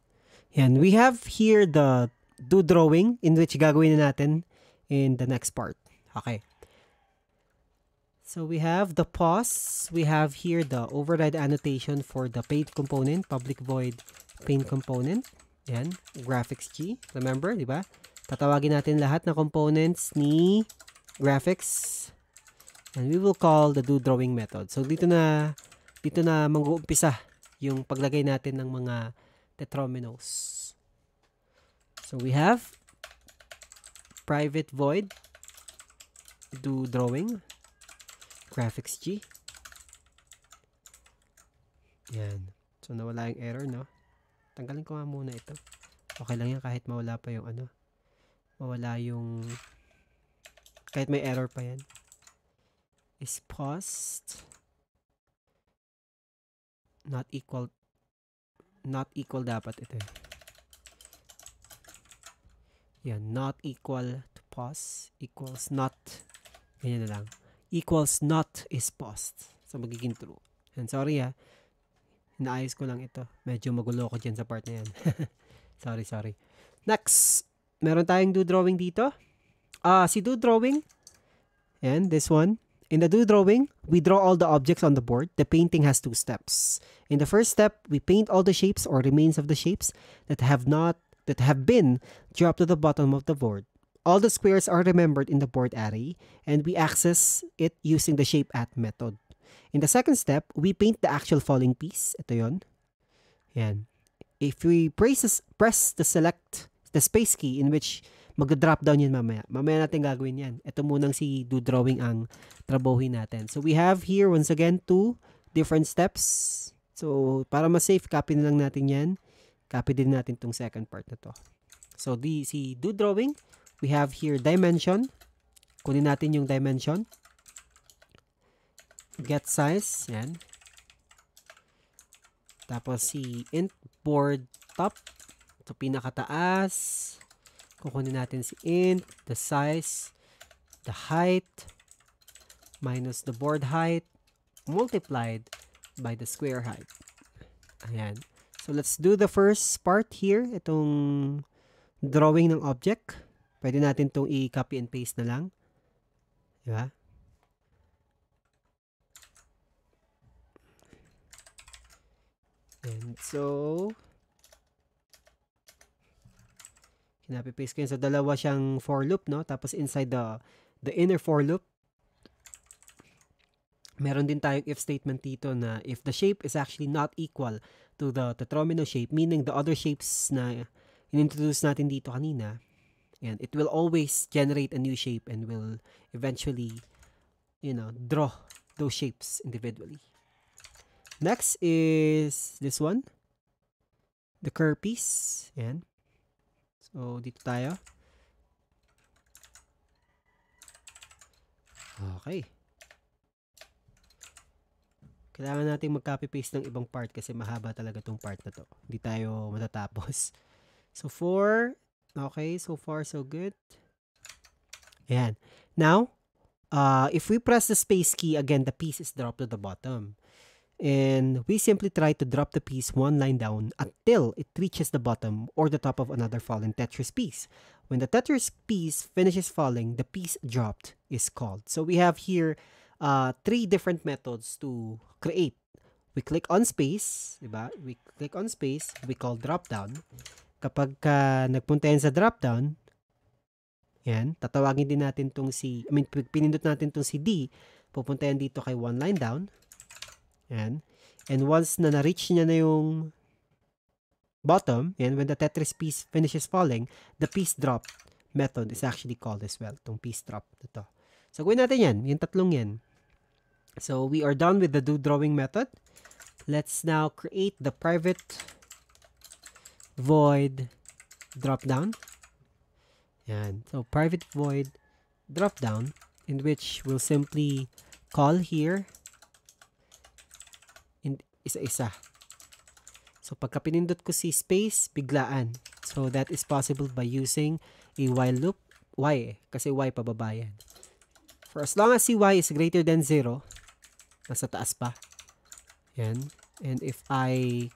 yan, we have here the do drawing in which gagawin na natin in the next part. Okay. So we have the pause. We have here the override annotation for the paint component, public void paint component. Yan, graphics G. Remember, di ba? Tatawagin natin lahat ng components ni graphics. And we will call the do drawing method. So dito na dito na mag-uumpisa yung paglagay natin ng mga tetrominos. So we have private void do drawing graphics G. Yan. So, nawala yung error, no? Tanggalin ko nga muna ito. Okay lang yan kahit mawala pa yung ano. Mawala yung... Kahit may error pa yan. Is post not equal not equal dapat ito. Eh. Yan, not equal to pause equals not ganyan na lang equals not is post. So, magiging true. And sorry ha, inaayos ko lang ito. Medyo magulo ko dyan sa part na yan. sorry, sorry. Next, meron tayong do drawing dito. Ah, uh, si do drawing, and this one, In the do drawing, we draw all the objects on the board. The painting has two steps. In the first step, we paint all the shapes or remains of the shapes that have not that have been dropped to the bottom of the board. All the squares are remembered in the board array, and we access it using the shape at method. In the second step, we paint the actual falling piece. Ito yon. Yan. If we press, press the select, the space key in which mag-drop down yan mamaya. Mamaya natin gagawin yan. Ito munang si do drawing ang trabahuin natin. So we have here once again two different steps. So para mas safe, copy na lang natin yan. Copy din natin tong second part na to. So the si do drawing, we have here dimension. Kunin natin yung dimension. Get size. Yan. Tapos si int board top. Ito pinakataas. Kukunin natin si int, the size, the height, minus the board height, multiplied by the square height. Ayan. So let's do the first part here. Itong drawing ng object. Pwede natin itong i-copy and paste na lang. Diba? And so, kinapi-paste ko yun. So, dalawa siyang for loop, no? Tapos inside the, the inner for loop, meron din tayong if statement dito na if the shape is actually not equal to the tetromino shape, meaning the other shapes na in-introduce natin dito kanina, and it will always generate a new shape and will eventually, you know, draw those shapes individually. Next is this one. The curve piece. Ayan. So, dito tayo. Okay. Kailangan natin mag-copy-paste ng ibang part kasi mahaba talaga tong part na to. Hindi tayo matatapos. So, for Okay, so far so good. Ayan. Now, uh, if we press the space key, again, the piece is dropped to the bottom. And we simply try to drop the piece one line down until it reaches the bottom or the top of another fallen Tetris piece. When the Tetris piece finishes falling, the piece dropped is called. So we have here uh, three different methods to create. We click on space, diba? We click on space, we call drop down. kapag ka nagpunta sa drop-down, yan, tatawagin din natin tong si, I mean, pinindot natin tong si D, pupunta yan dito kay one line down. Yan. And once na na-reach niya na yung bottom, yan, when the Tetris piece finishes falling, the piece drop method is actually called as well, tong piece drop na to. So, gawin natin yan, yung tatlong yan. So we are done with the do drawing method. Let's now create the private void drop down. Yan. So private void drop down in which we'll simply call here isa-isa. So pagka pinindot ko si space, biglaan. So that is possible by using a while loop. Y eh, kasi Y pababa yan. For as long as si Y is greater than 0, nasa taas pa. Yan. And if I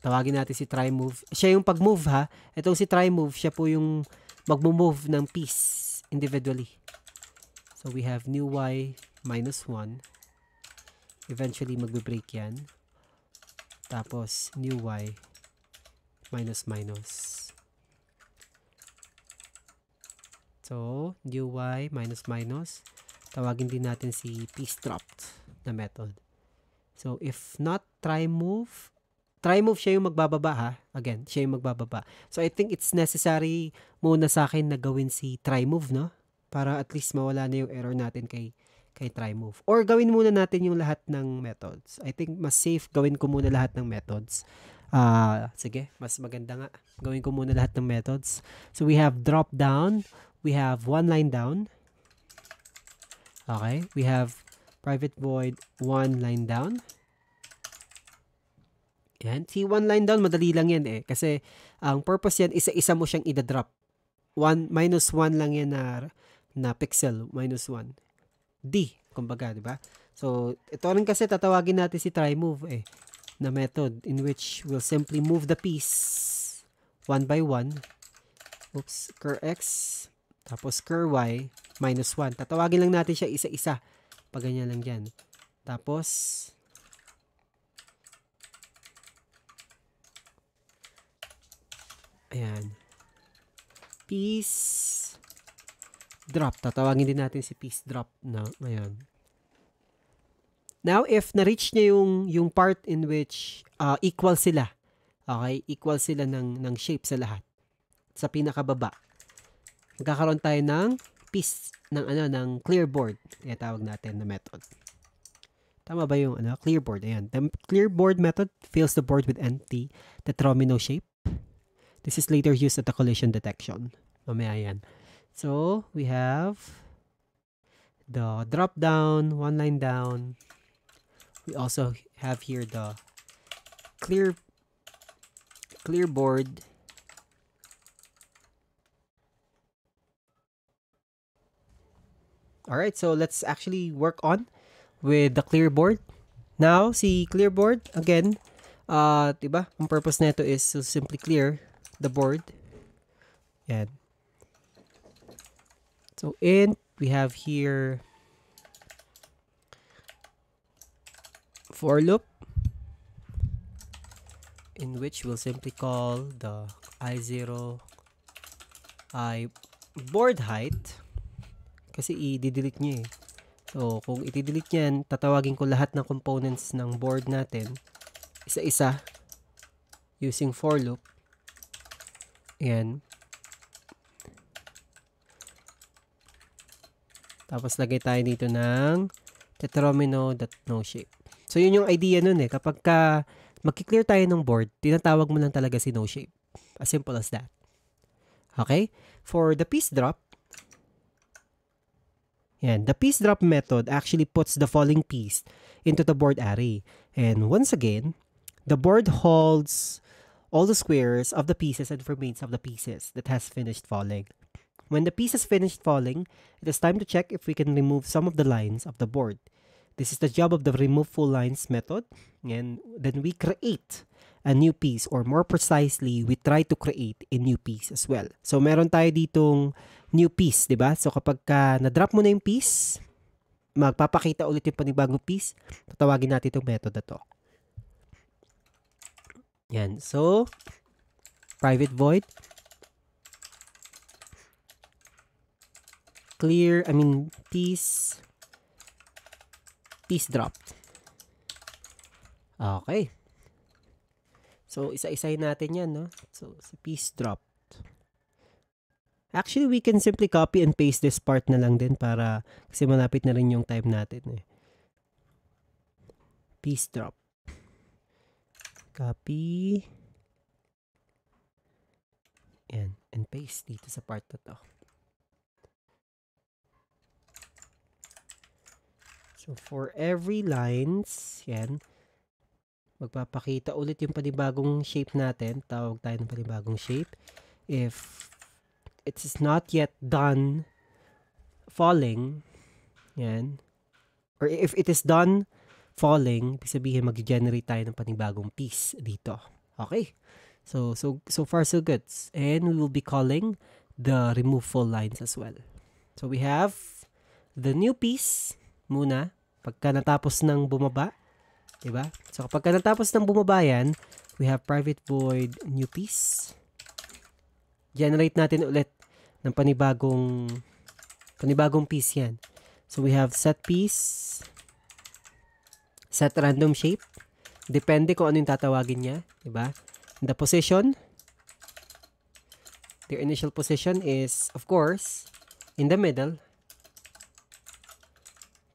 tawagin natin si try move. Siya yung pag-move ha. Itong si try move, siya po yung magmo-move ng piece individually. So we have new y minus 1. Eventually magbe-break yan. Tapos new y minus minus. So, new y minus minus. Tawagin din natin si dropped na method. So, if not try move, try move siya yung magbababa ha. Again, siya yung magbababa. So, I think it's necessary muna sa akin na gawin si try move, no? Para at least mawala na yung error natin kay kay try move. Or gawin muna natin yung lahat ng methods. I think mas safe gawin ko muna lahat ng methods. Uh, sige, mas maganda nga. Gawin ko muna lahat ng methods. So we have drop down. We have one line down. Okay. We have private void one line down. Yan. T1 line down, madali lang yan eh. Kasi ang purpose yan, isa-isa mo siyang ida-drop. 1, minus 1 lang yan na, na pixel. Minus 1. D, kumbaga, di ba? So, ito rin kasi tatawagin natin si try move eh na method in which we'll simply move the piece one by one. Oops, cur x, tapos cur y, minus 1. Tatawagin lang natin siya isa-isa. Pag ganyan lang dyan. Tapos, ayan. Piece drop. Tatawagin din natin si piece drop na ngayon. Now, if na-reach niya yung, yung part in which uh, equal sila, okay, equal sila ng, ng shape sa lahat, sa pinakababa, magkakaroon tayo ng piece ng ano ng clear board. Yan tawag natin na method. Tama ba yung ano, clear board? Ayan. The clear board method fills the board with empty tetromino shape. This is later used at the collision detection. Mamaya yan. So, we have the drop down, one line down, we also have here the clear clear board. All right so let's actually work on with the clear board. Now see clear board again. Uh diba? Ang purpose nito is to simply clear the board. And so in we have here for loop in which we'll simply call the i0 i board height kasi i-delete niya eh. So, kung i-delete yan, tatawagin ko lahat ng components ng board natin isa-isa using for loop. Ayan. Tapos lagay tayo dito ng tetromino.noShape. So, yun yung idea nun eh. Kapag ka magki-clear tayo ng board, tinatawag mo lang talaga si no shape. As simple as that. Okay? For the piece drop, yan, the piece drop method actually puts the falling piece into the board array. And once again, the board holds all the squares of the pieces and remains of the pieces that has finished falling. When the piece has finished falling, it is time to check if we can remove some of the lines of the board. This is the job of the remove full lines method. And then we create a new piece or more precisely, we try to create a new piece as well. So meron tayo ditong new piece, 'di ba? So kapag ka na-drop mo na yung piece, magpapakita ulit yung panibagong piece, tatawagin natin itong method na to. Yan. So, private void clear, I mean, piece piece drop. Okay. So, isa-isahin natin yan, no? So, si piece drop. Actually, we can simply copy and paste this part na lang din para kasi malapit na rin yung time natin eh. Piece drop. Copy. Yan. And paste dito sa part na to. So, for every lines, yan, magpapakita ulit yung panibagong shape natin. Tawag tayo ng panibagong shape. If it is not yet done falling, yan, or if it is done falling, ibig sabihin mag-generate tayo ng panibagong piece dito. Okay? So, so, so far so good. And we will be calling the remove full lines as well. So, we have the new piece muna pagka natapos ng bumaba. Diba? So, kapag natapos ng bumaba yan, we have private void new piece. Generate natin ulit ng panibagong panibagong piece yan. So, we have set piece, set random shape. Depende kung ano yung tatawagin niya. Diba? The position, their initial position is, of course, in the middle.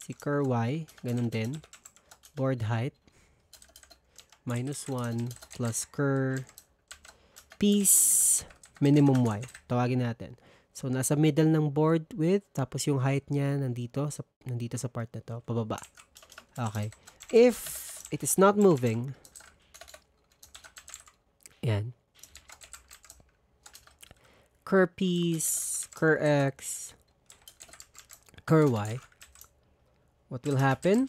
Si cur y, ganun din. Board height, minus 1 plus cur piece minimum y. Tawagin natin. So, nasa middle ng board width, tapos yung height niya nandito sa, nandito sa part na to, pababa. Okay. If it is not moving, yan. Cur piece, cur x, cur y. What will happen?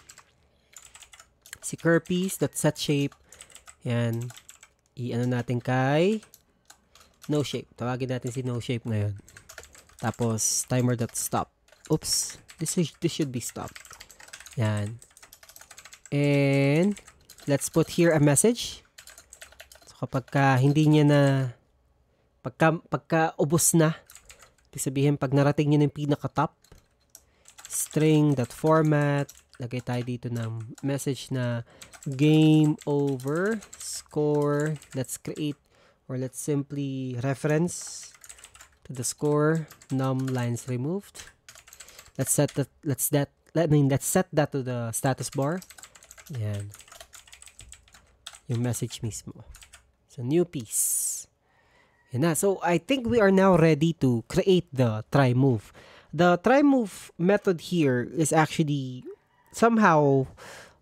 Si piece, that set shape, yan, i-ano natin kay no shape. Tawagin natin si no shape ngayon. Tapos, timer dot stop. Oops. This, is, this should be stop. Yan. And, let's put here a message. So, kapag ka hindi niya na, pagka, pagka ubos na, sabihin, pag narating niya ng pinaka-top, string dot format, lagay tayo dito ng message na game over, score, let's create, or let's simply reference to the score num lines removed. Let's set that let's that let I mean let's set that to the status bar. Yan. Yung message mismo. So new piece. Yan na. So I think we are now ready to create the try move. The try move method here is actually somehow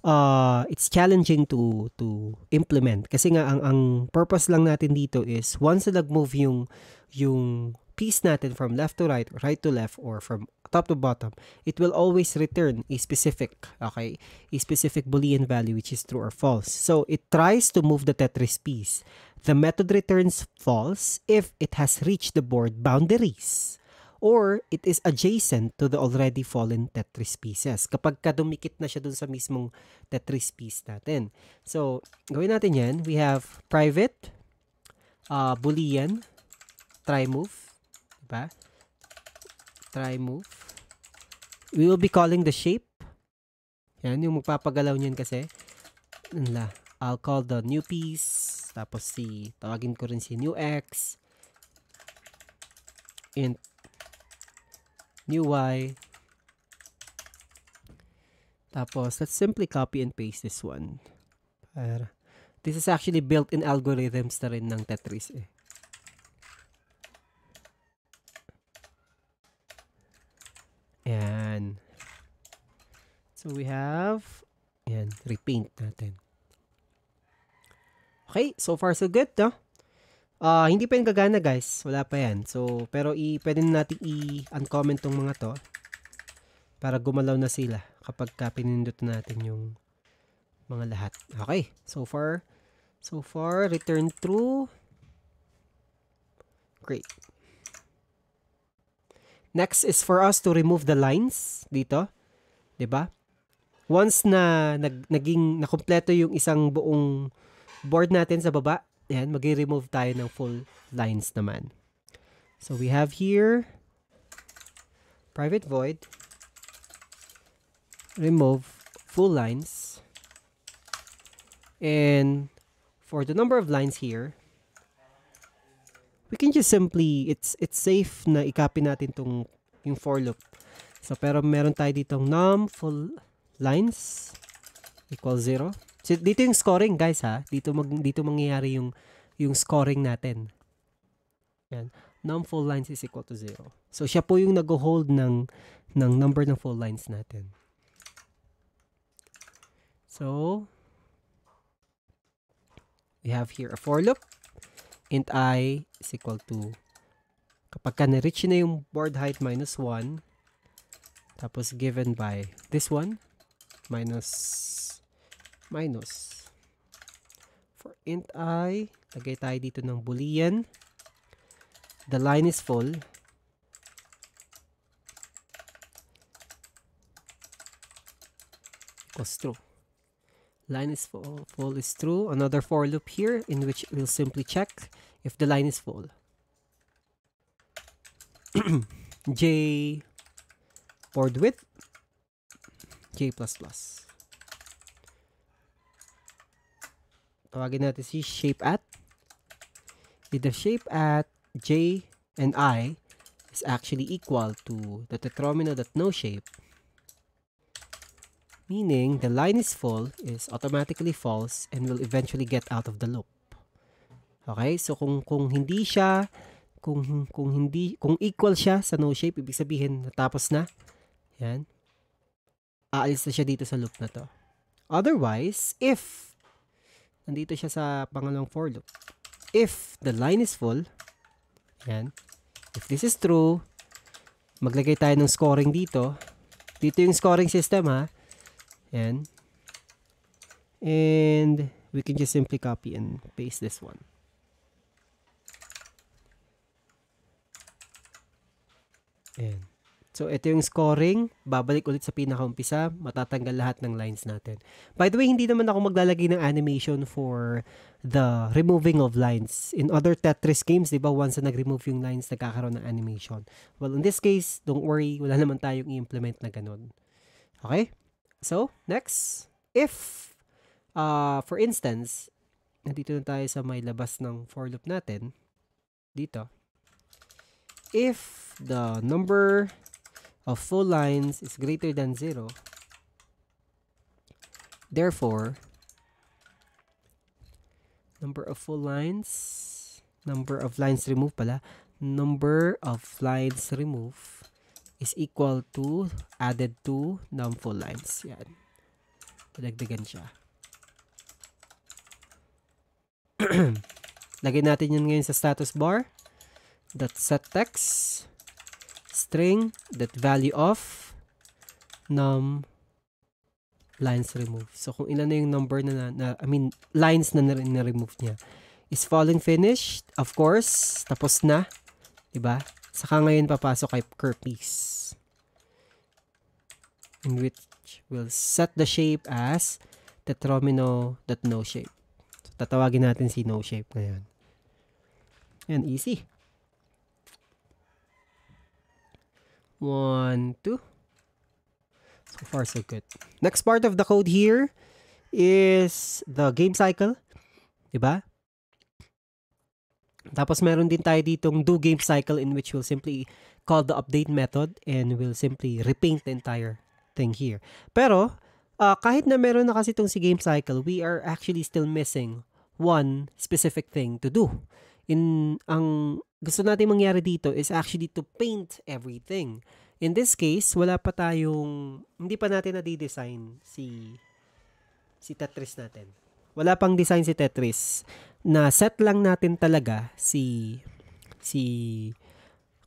uh, it's challenging to to implement kasi nga ang ang purpose lang natin dito is once na nag-move yung yung piece natin from left to right, right to left, or from top to bottom, it will always return a specific, okay, a specific boolean value which is true or false. So it tries to move the Tetris piece. The method returns false if it has reached the board boundaries or it is adjacent to the already fallen Tetris pieces. Kapag kadumikit na siya dun sa mismong Tetris piece natin. So, gawin natin yan. We have private, uh, boolean, try move, Diba? Try move. We will be calling the shape. Yan, yung magpapagalaw niyan kasi. Nala, I'll call the new piece. Tapos si, tawagin ko rin si new x. Int new y. Tapos, let's simply copy and paste this one. Para, this is actually built-in algorithms na rin ng Tetris eh. Ayan. So, we have, ayan, repaint natin. Okay, so far so good, no? Uh, hindi pa yung gagana, guys. Wala pa yan. So, pero i, pwede na natin i-uncomment tong mga to para gumalaw na sila kapag ka pinindot natin yung mga lahat. Okay, so far, so far, return true. Great. Next is for us to remove the lines dito. 'Di ba? Once na nag, naging nakumpleto yung isang buong board natin sa baba, yan, magi-remove tayo ng full lines naman. So we have here private void remove full lines and for the number of lines here we can just simply, it's it's safe na i-copy natin tong yung for loop. So, pero meron tayo ditong num full lines equals 0. So, dito yung scoring, guys, ha? Dito, mag, dito mangyayari yung, yung scoring natin. Yan. Num full lines is equal to 0. So, siya po yung nag-hold ng, ng number ng full lines natin. So, we have here a for loop. int i is equal to kapag ka na-reach na yung board height minus 1 tapos given by this one minus minus for int i lagay tayo dito ng boolean the line is full equals true line is full, full is true. Another for loop here in which we'll simply check if the line is full. J board width J++. Tawagin natin si shape at. If the shape at J and I is actually equal to the tetromino.noShape meaning the line is full is automatically false and will eventually get out of the loop. Okay? So kung kung hindi siya kung kung hindi kung equal siya sa no shape, ibig sabihin natapos na. Yan. Aalis na siya dito sa loop na to. Otherwise, if nandito siya sa pangalawang for loop, if the line is full, yan. If this is true, maglagay tayo ng scoring dito. Dito yung scoring system ha. Yan. And we can just simply copy and paste this one. Ayan. So, ito yung scoring. Babalik ulit sa pinakaumpisa. Matatanggal lahat ng lines natin. By the way, hindi naman ako maglalagay ng animation for the removing of lines. In other Tetris games, di ba, once na nag-remove yung lines, nagkakaroon ng animation. Well, in this case, don't worry, wala naman tayong i-implement na ganun. Okay? So, next, if, uh, for instance, nandito na tayo sa may labas ng for loop natin, dito, if the number of full lines is greater than 0, therefore, number of full lines, number of lines removed pala, number of lines removed is equal to added to num full lines. Yan. Padagdagan siya. Lagay natin yun ngayon sa status bar. Dot set text string that value of num lines removed. So kung ilan na yung number na, na I mean lines na na-remove niya. Is falling finished, of course, tapos na, 'di ba? Saka ngayon papasok kay Kerpies. In which we'll set the shape as tetromino.noShape. So, tatawagin natin si noShape ngayon. Yan, easy. One, two. So far, so good. Next part of the code here is the game cycle. Diba? Tapos meron din tayo ditong do game cycle in which we'll simply call the update method and we'll simply repaint the entire thing here. Pero, uh, kahit na meron na kasi itong si game cycle, we are actually still missing one specific thing to do. In, ang gusto natin mangyari dito is actually to paint everything. In this case, wala pa tayong, hindi pa natin na-design si, si Tetris natin. Wala pang design si Tetris na set lang natin talaga si si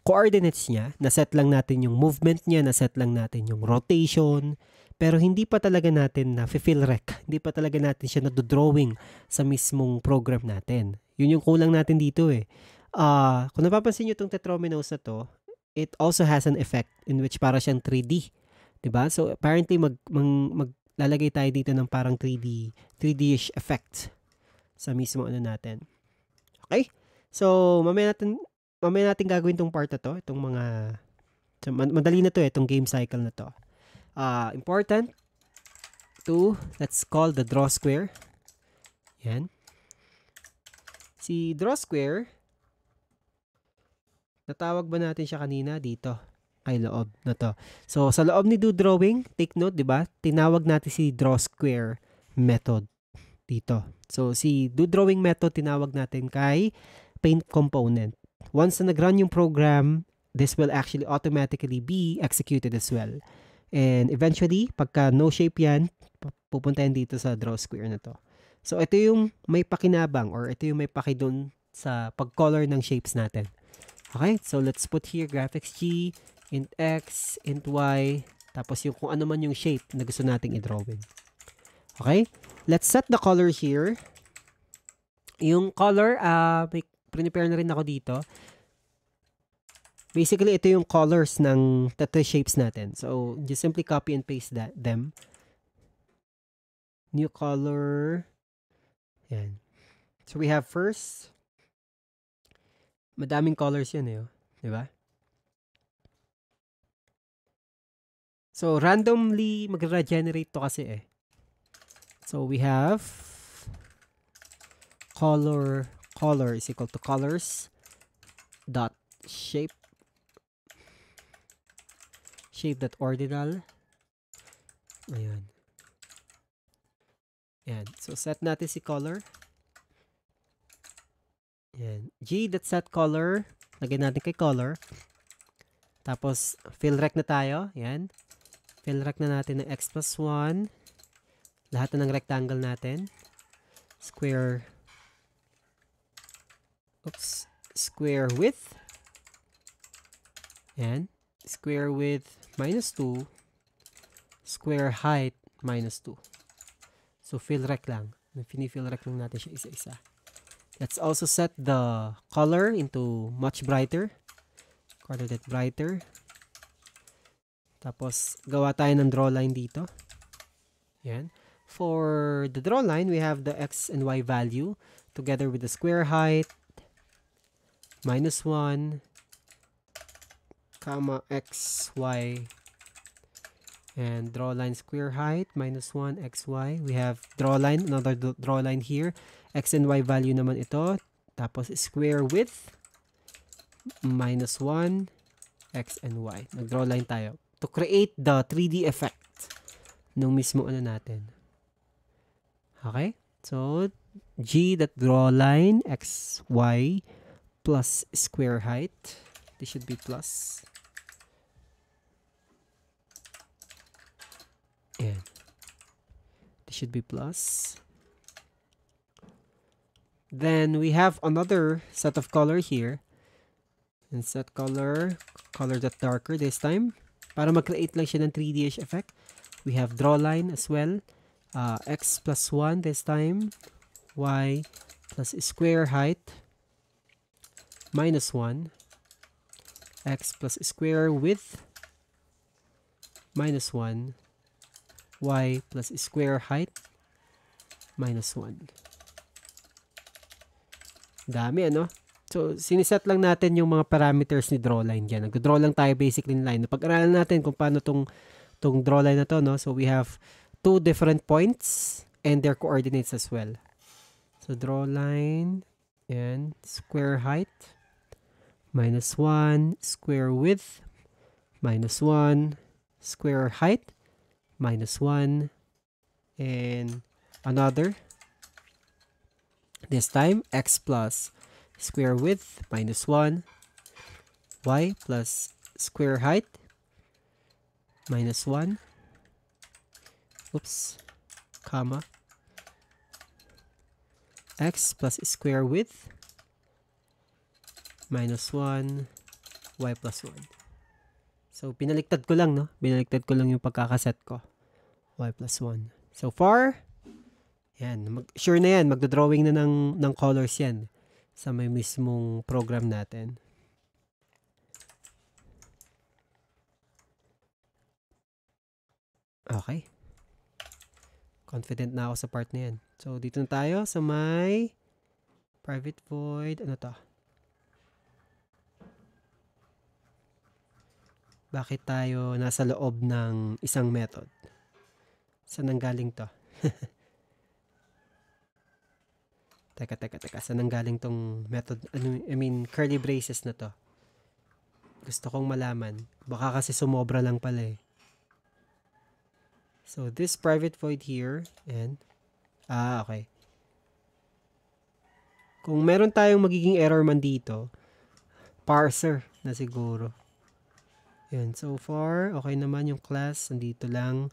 coordinates niya, na set lang natin yung movement niya, na set lang natin yung rotation, pero hindi pa talaga natin na fill rec. Hindi pa talaga natin siya na-drawing sa mismong program natin. Yun yung kulang natin dito eh. Uh, kung napapansin nyo itong tetrominos na to, it also has an effect in which para siyang 3D. 'di ba? So apparently mag, mag maglalagay tayo dito ng parang 3D 3D-ish effect sa mismo ano natin. Okay? So, mamaya natin mamaya natin gagawin tong part na to, itong mga so, madali na to eh, itong game cycle na to. Uh, important to let's call the draw square. Yan. Si draw square Natawag ba natin siya kanina dito? Kay loob na to. So, sa loob ni do drawing, take note, di ba? Tinawag natin si draw square method dito. So, si do drawing method tinawag natin kay paint component. Once na nag-run yung program, this will actually automatically be executed as well. And eventually, pagka no shape yan, pupunta yan dito sa draw square na to. So, ito yung may pakinabang or ito yung may paki dun sa pag-color ng shapes natin. Okay, so let's put here graphics G, int X, int Y, tapos yung kung ano man yung shape na gusto nating i-drawing. Okay, let's set the color here. Yung color, uh, may prepare na rin ako dito. Basically, ito yung colors ng tattoo shapes natin. So, just simply copy and paste that them. New color. Yan. So, we have first. Madaming colors yan eh. Oh. Diba? So, randomly mag-regenerate to kasi eh. So, we have color color is equal to colors dot shape shape dot ordinal ayan ayan so set natin si color. Ayan g dot set color. Lagyan natin kay color. Tapos fill rec na tayo. Ayan fill rec na natin ng x plus 1 lahat na ng rectangle natin. Square. Oops, square width. and Square width minus 2. Square height minus 2. So, fill rec lang. Fini-fill rec lang natin siya isa-isa. Let's also set the color into much brighter. Color that brighter. Tapos, gawa tayo ng draw line dito. Yan. For the draw line, we have the x and y value together with the square height, minus 1 comma x y and draw line square height minus 1 xy. We have draw line another draw line here. X and y value naman ito. Tapos square width minus 1 x and y. Nag draw line tayo. To create the 3D effect nung mismo ano natin. Okay? So g that draw line x plus square height. This should be plus. And this should be plus. Then we have another set of color here. And set color, color that darker this time. Para mag-create lang siya ng 3D-ish effect. We have draw line as well. Uh, x plus 1 this time. y plus square height minus 1 x plus square width minus 1 y plus square height minus 1 dami ano? So siniset lang natin yung mga parameters ni drawline dyan. Nag-draw lang tayo basically in line. Pag-aralan natin kung paano tong tong drawline na to no? So we have two different points and their coordinates as well. So draw line and square height minus 1 square width minus 1 square height minus 1 and another this time x plus square width minus 1 y plus square height minus 1 oops comma x plus square width minus 1, y plus 1. So, pinaliktad ko lang, no? Pinaliktad ko lang yung pagkakaset ko. y plus 1. So far, yan. Mag, sure na yan. Magdodrawing na ng, ng colors yan sa may mismong program natin. Okay. Confident na ako sa part na yan. So, dito na tayo sa may private void. Ano to? Bakit tayo nasa loob ng isang method. Saan nanggaling to? teka, teka, teka. Saan nanggaling tong method? Ano, I mean, curly braces na to. Gusto kong malaman. Baka kasi sumobra lang pala eh. So, this private void here, and, ah, okay. Kung meron tayong magiging error man dito, parser na siguro. Yan, so far, okay naman yung class, nandito lang.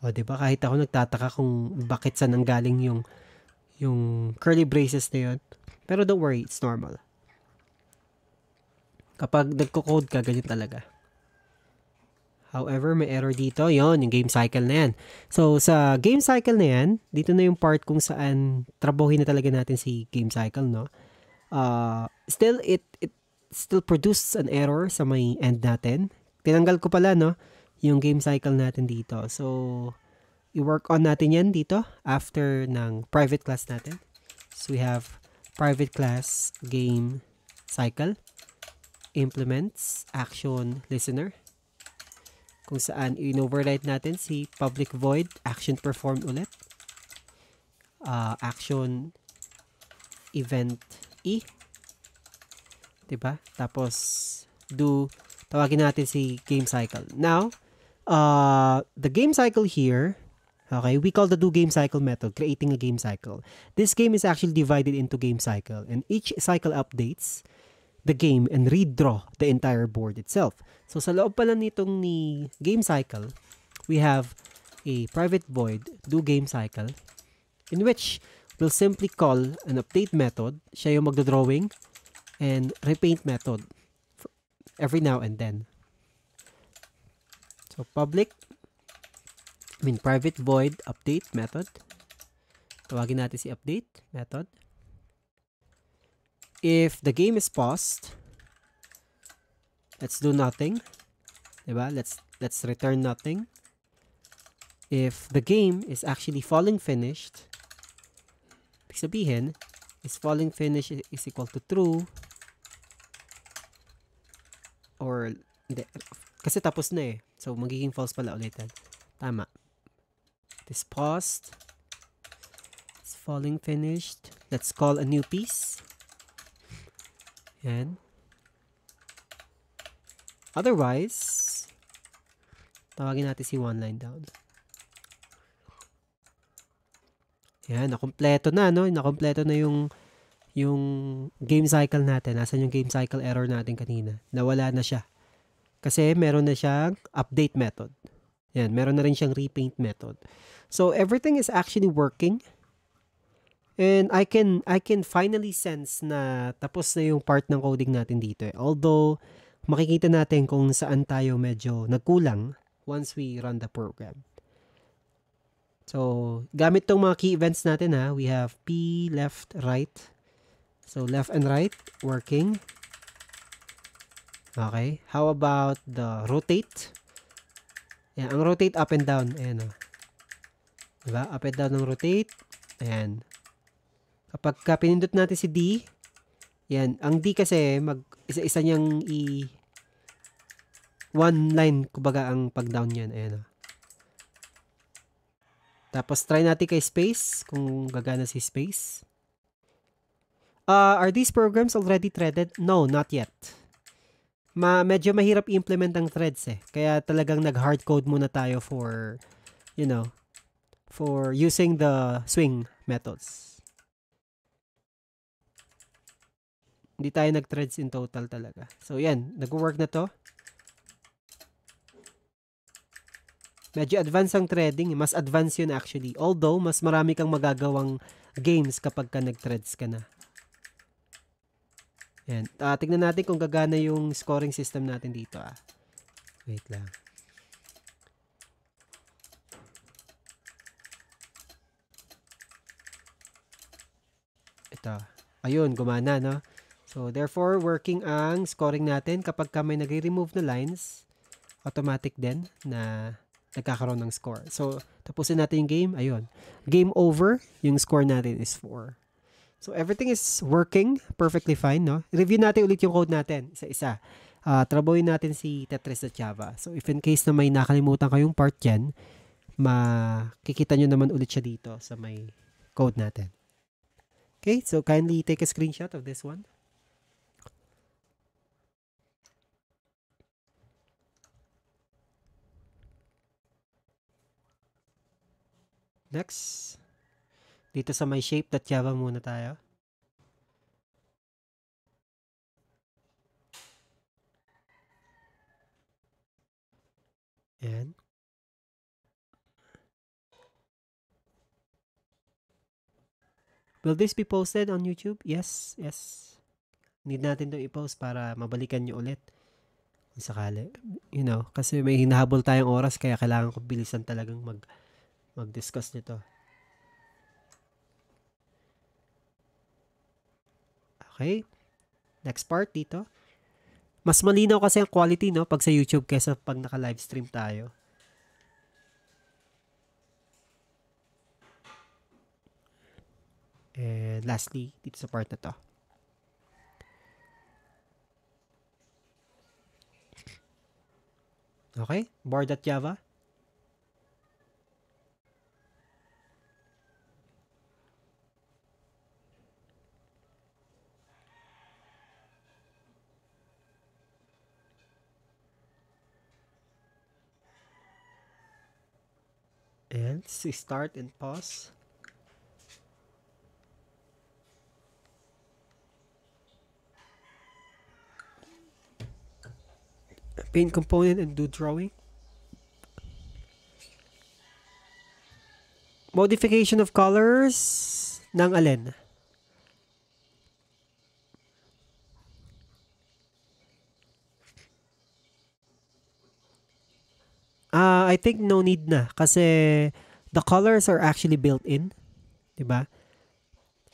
O, ba kahit ako nagtataka kung bakit saan nanggaling yung yung curly braces na yun. Pero don't worry, it's normal. Kapag nagko-code ka, ganyan talaga. However, may error dito. yon yung game cycle na yan. So, sa game cycle na yan, dito na yung part kung saan trabahin na talaga natin si game cycle, no? Uh, still, it, it still produces an error sa may end natin. Tinanggal ko pala, no? Yung game cycle natin dito. So, i-work on natin yan dito after ng private class natin. So, we have private class game cycle implements action listener kung saan in-override natin si public void action performed ulit. Uh, action event E. 'Di ba? Tapos do tawagin natin si game cycle. Now, uh, the game cycle here, okay, we call the do game cycle method creating a game cycle. This game is actually divided into game cycle and each cycle updates the game and redraw the entire board itself. So sa loob pala nitong ni game cycle, we have a private void do game cycle in which we'll simply call an update method, siya yung magdo-drawing, and repaint method every now and then. So public, I mean private void update method. Tawagin natin si update method. If the game is paused, Let's do nothing. Diba? Let's, let's return nothing. If the game is actually falling finished, ibig sabihin, is falling finished is equal to true or hindi. Kasi tapos na eh. So, magiging false pala ulitin. Tama. It is paused. It's falling finished. Let's call a new piece. Yan. Otherwise, tawagin natin si one line down. Yan, nakompleto na, no? Nakompleto na yung yung game cycle natin. Nasaan yung game cycle error natin kanina? Nawala na siya. Kasi meron na siyang update method. Yan, meron na rin siyang repaint method. So everything is actually working. And I can I can finally sense na tapos na yung part ng coding natin dito. Eh. Although makikita natin kung saan tayo medyo nagkulang once we run the program. So, gamit tong mga key events natin ha, we have P, left, right. So, left and right, working. Okay. How about the rotate? Ayan, ang rotate up and down. Ayan o. Diba? Up and down ng rotate. Ayan. Kapag ka pinindot natin si D, yan. Ang D kasi, mag, isa-isa niyang i... One line, kumbaga, ang pag-down niyan. Ayan o. Tapos, try natin kay space, kung gagana si space. Uh, are these programs already threaded? No, not yet. Ma medyo mahirap i-implement ang threads eh. Kaya talagang nag-hard code muna tayo for, you know, for using the swing methods. Hindi tayo nag-threads in total talaga. So, yan. Nag-work na to. Medyo advanced ang threading. Mas advanced yun actually. Although, mas marami kang magagawang games kapag ka nag-threads ka na. Yan. Uh, tignan natin kung gagana yung scoring system natin dito. Ah. Wait lang. Ito. Ayun, gumana, no? So, therefore, working ang scoring natin kapag ka may nag-remove na lines, automatic din na nagkakaroon ng score. So, tapusin natin yung game. Ayun. Game over. Yung score natin is 4. So everything is working perfectly fine, no? Review natin ulit yung code natin isa-isa. Uh, ah, trabuhin natin si Tetris at Java. So if in case na may nakalimutan kayong part dyan, makikita nyo naman ulit siya dito sa may code natin. Okay, so kindly take a screenshot of this one. Next. Dito sa my shape.java muna tayo. Ayan. Will this be posted on YouTube? Yes, yes. Need natin to i-post para mabalikan nyo ulit. Kung sakali. You know, kasi may hinahabol tayong oras kaya kailangan ko bilisan talagang mag mag-discuss nito. Okay. Next part dito. Mas malinaw kasi ang quality no pag sa YouTube kaysa pag naka-live stream tayo. And lastly, dito sa part na to. Okay, bar.java. And start and pause. paint component and do drawing. Modification of colors ng alin? Uh, I think no need na kasi the colors are actually built in. 'Di ba?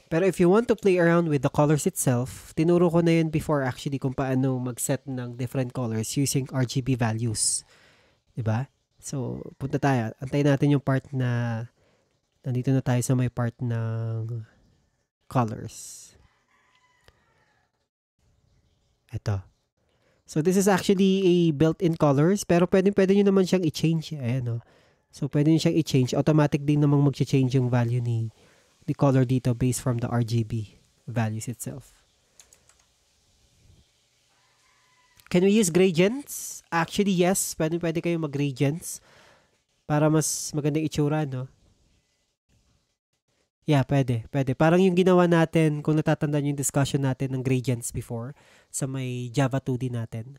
Pero if you want to play around with the colors itself, tinuro ko na yun before actually kung paano mag-set ng different colors using RGB values. ba? Diba? So, punta tayo. Antayin natin yung part na nandito na tayo sa may part ng colors. Ito. So, this is actually a built-in colors, pero pwede, pwede nyo naman siyang i-change. Ayan, no? So, pwede nyo siyang i-change. Automatic din namang mag-change yung value ni the color dito based from the RGB values itself. Can we use gradients? Actually, yes. Pwede, pwede kayo mag-gradients para mas magandang itsura, no? Yeah, pwede. Pwede. Parang yung ginawa natin, kung natatandaan yung discussion natin ng gradients before sa may Java 2D natin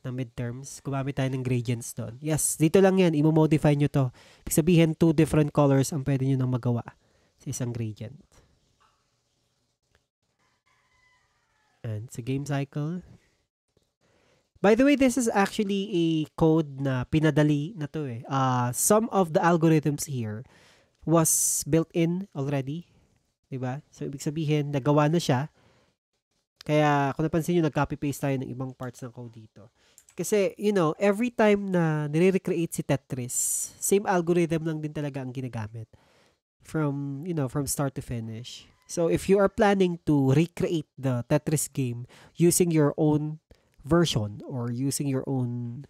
na midterms, gumamit tayo ng gradients doon. Yes, dito lang yan. Imo-modify nyo to. Ibig sabihin, two different colors ang pwede nyo nang magawa sa isang gradient. And sa game cycle. By the way, this is actually a code na pinadali na to eh. Uh, some of the algorithms here was built in already. Diba? So, ibig sabihin, nagawa na siya. Kaya, kung napansin nyo, nag-copy-paste tayo ng ibang parts ng code dito. Kasi, you know, every time na nire-recreate si Tetris, same algorithm lang din talaga ang ginagamit from, you know, from start to finish. So if you are planning to recreate the Tetris game using your own version or using your own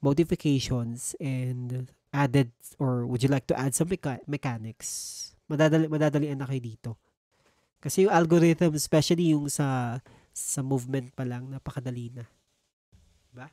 modifications and added or would you like to add some mecha- mechanics, madadali madadalian na kayo dito. Kasi yung algorithm, especially yung sa sa movement pa lang, napakadali na. Diba?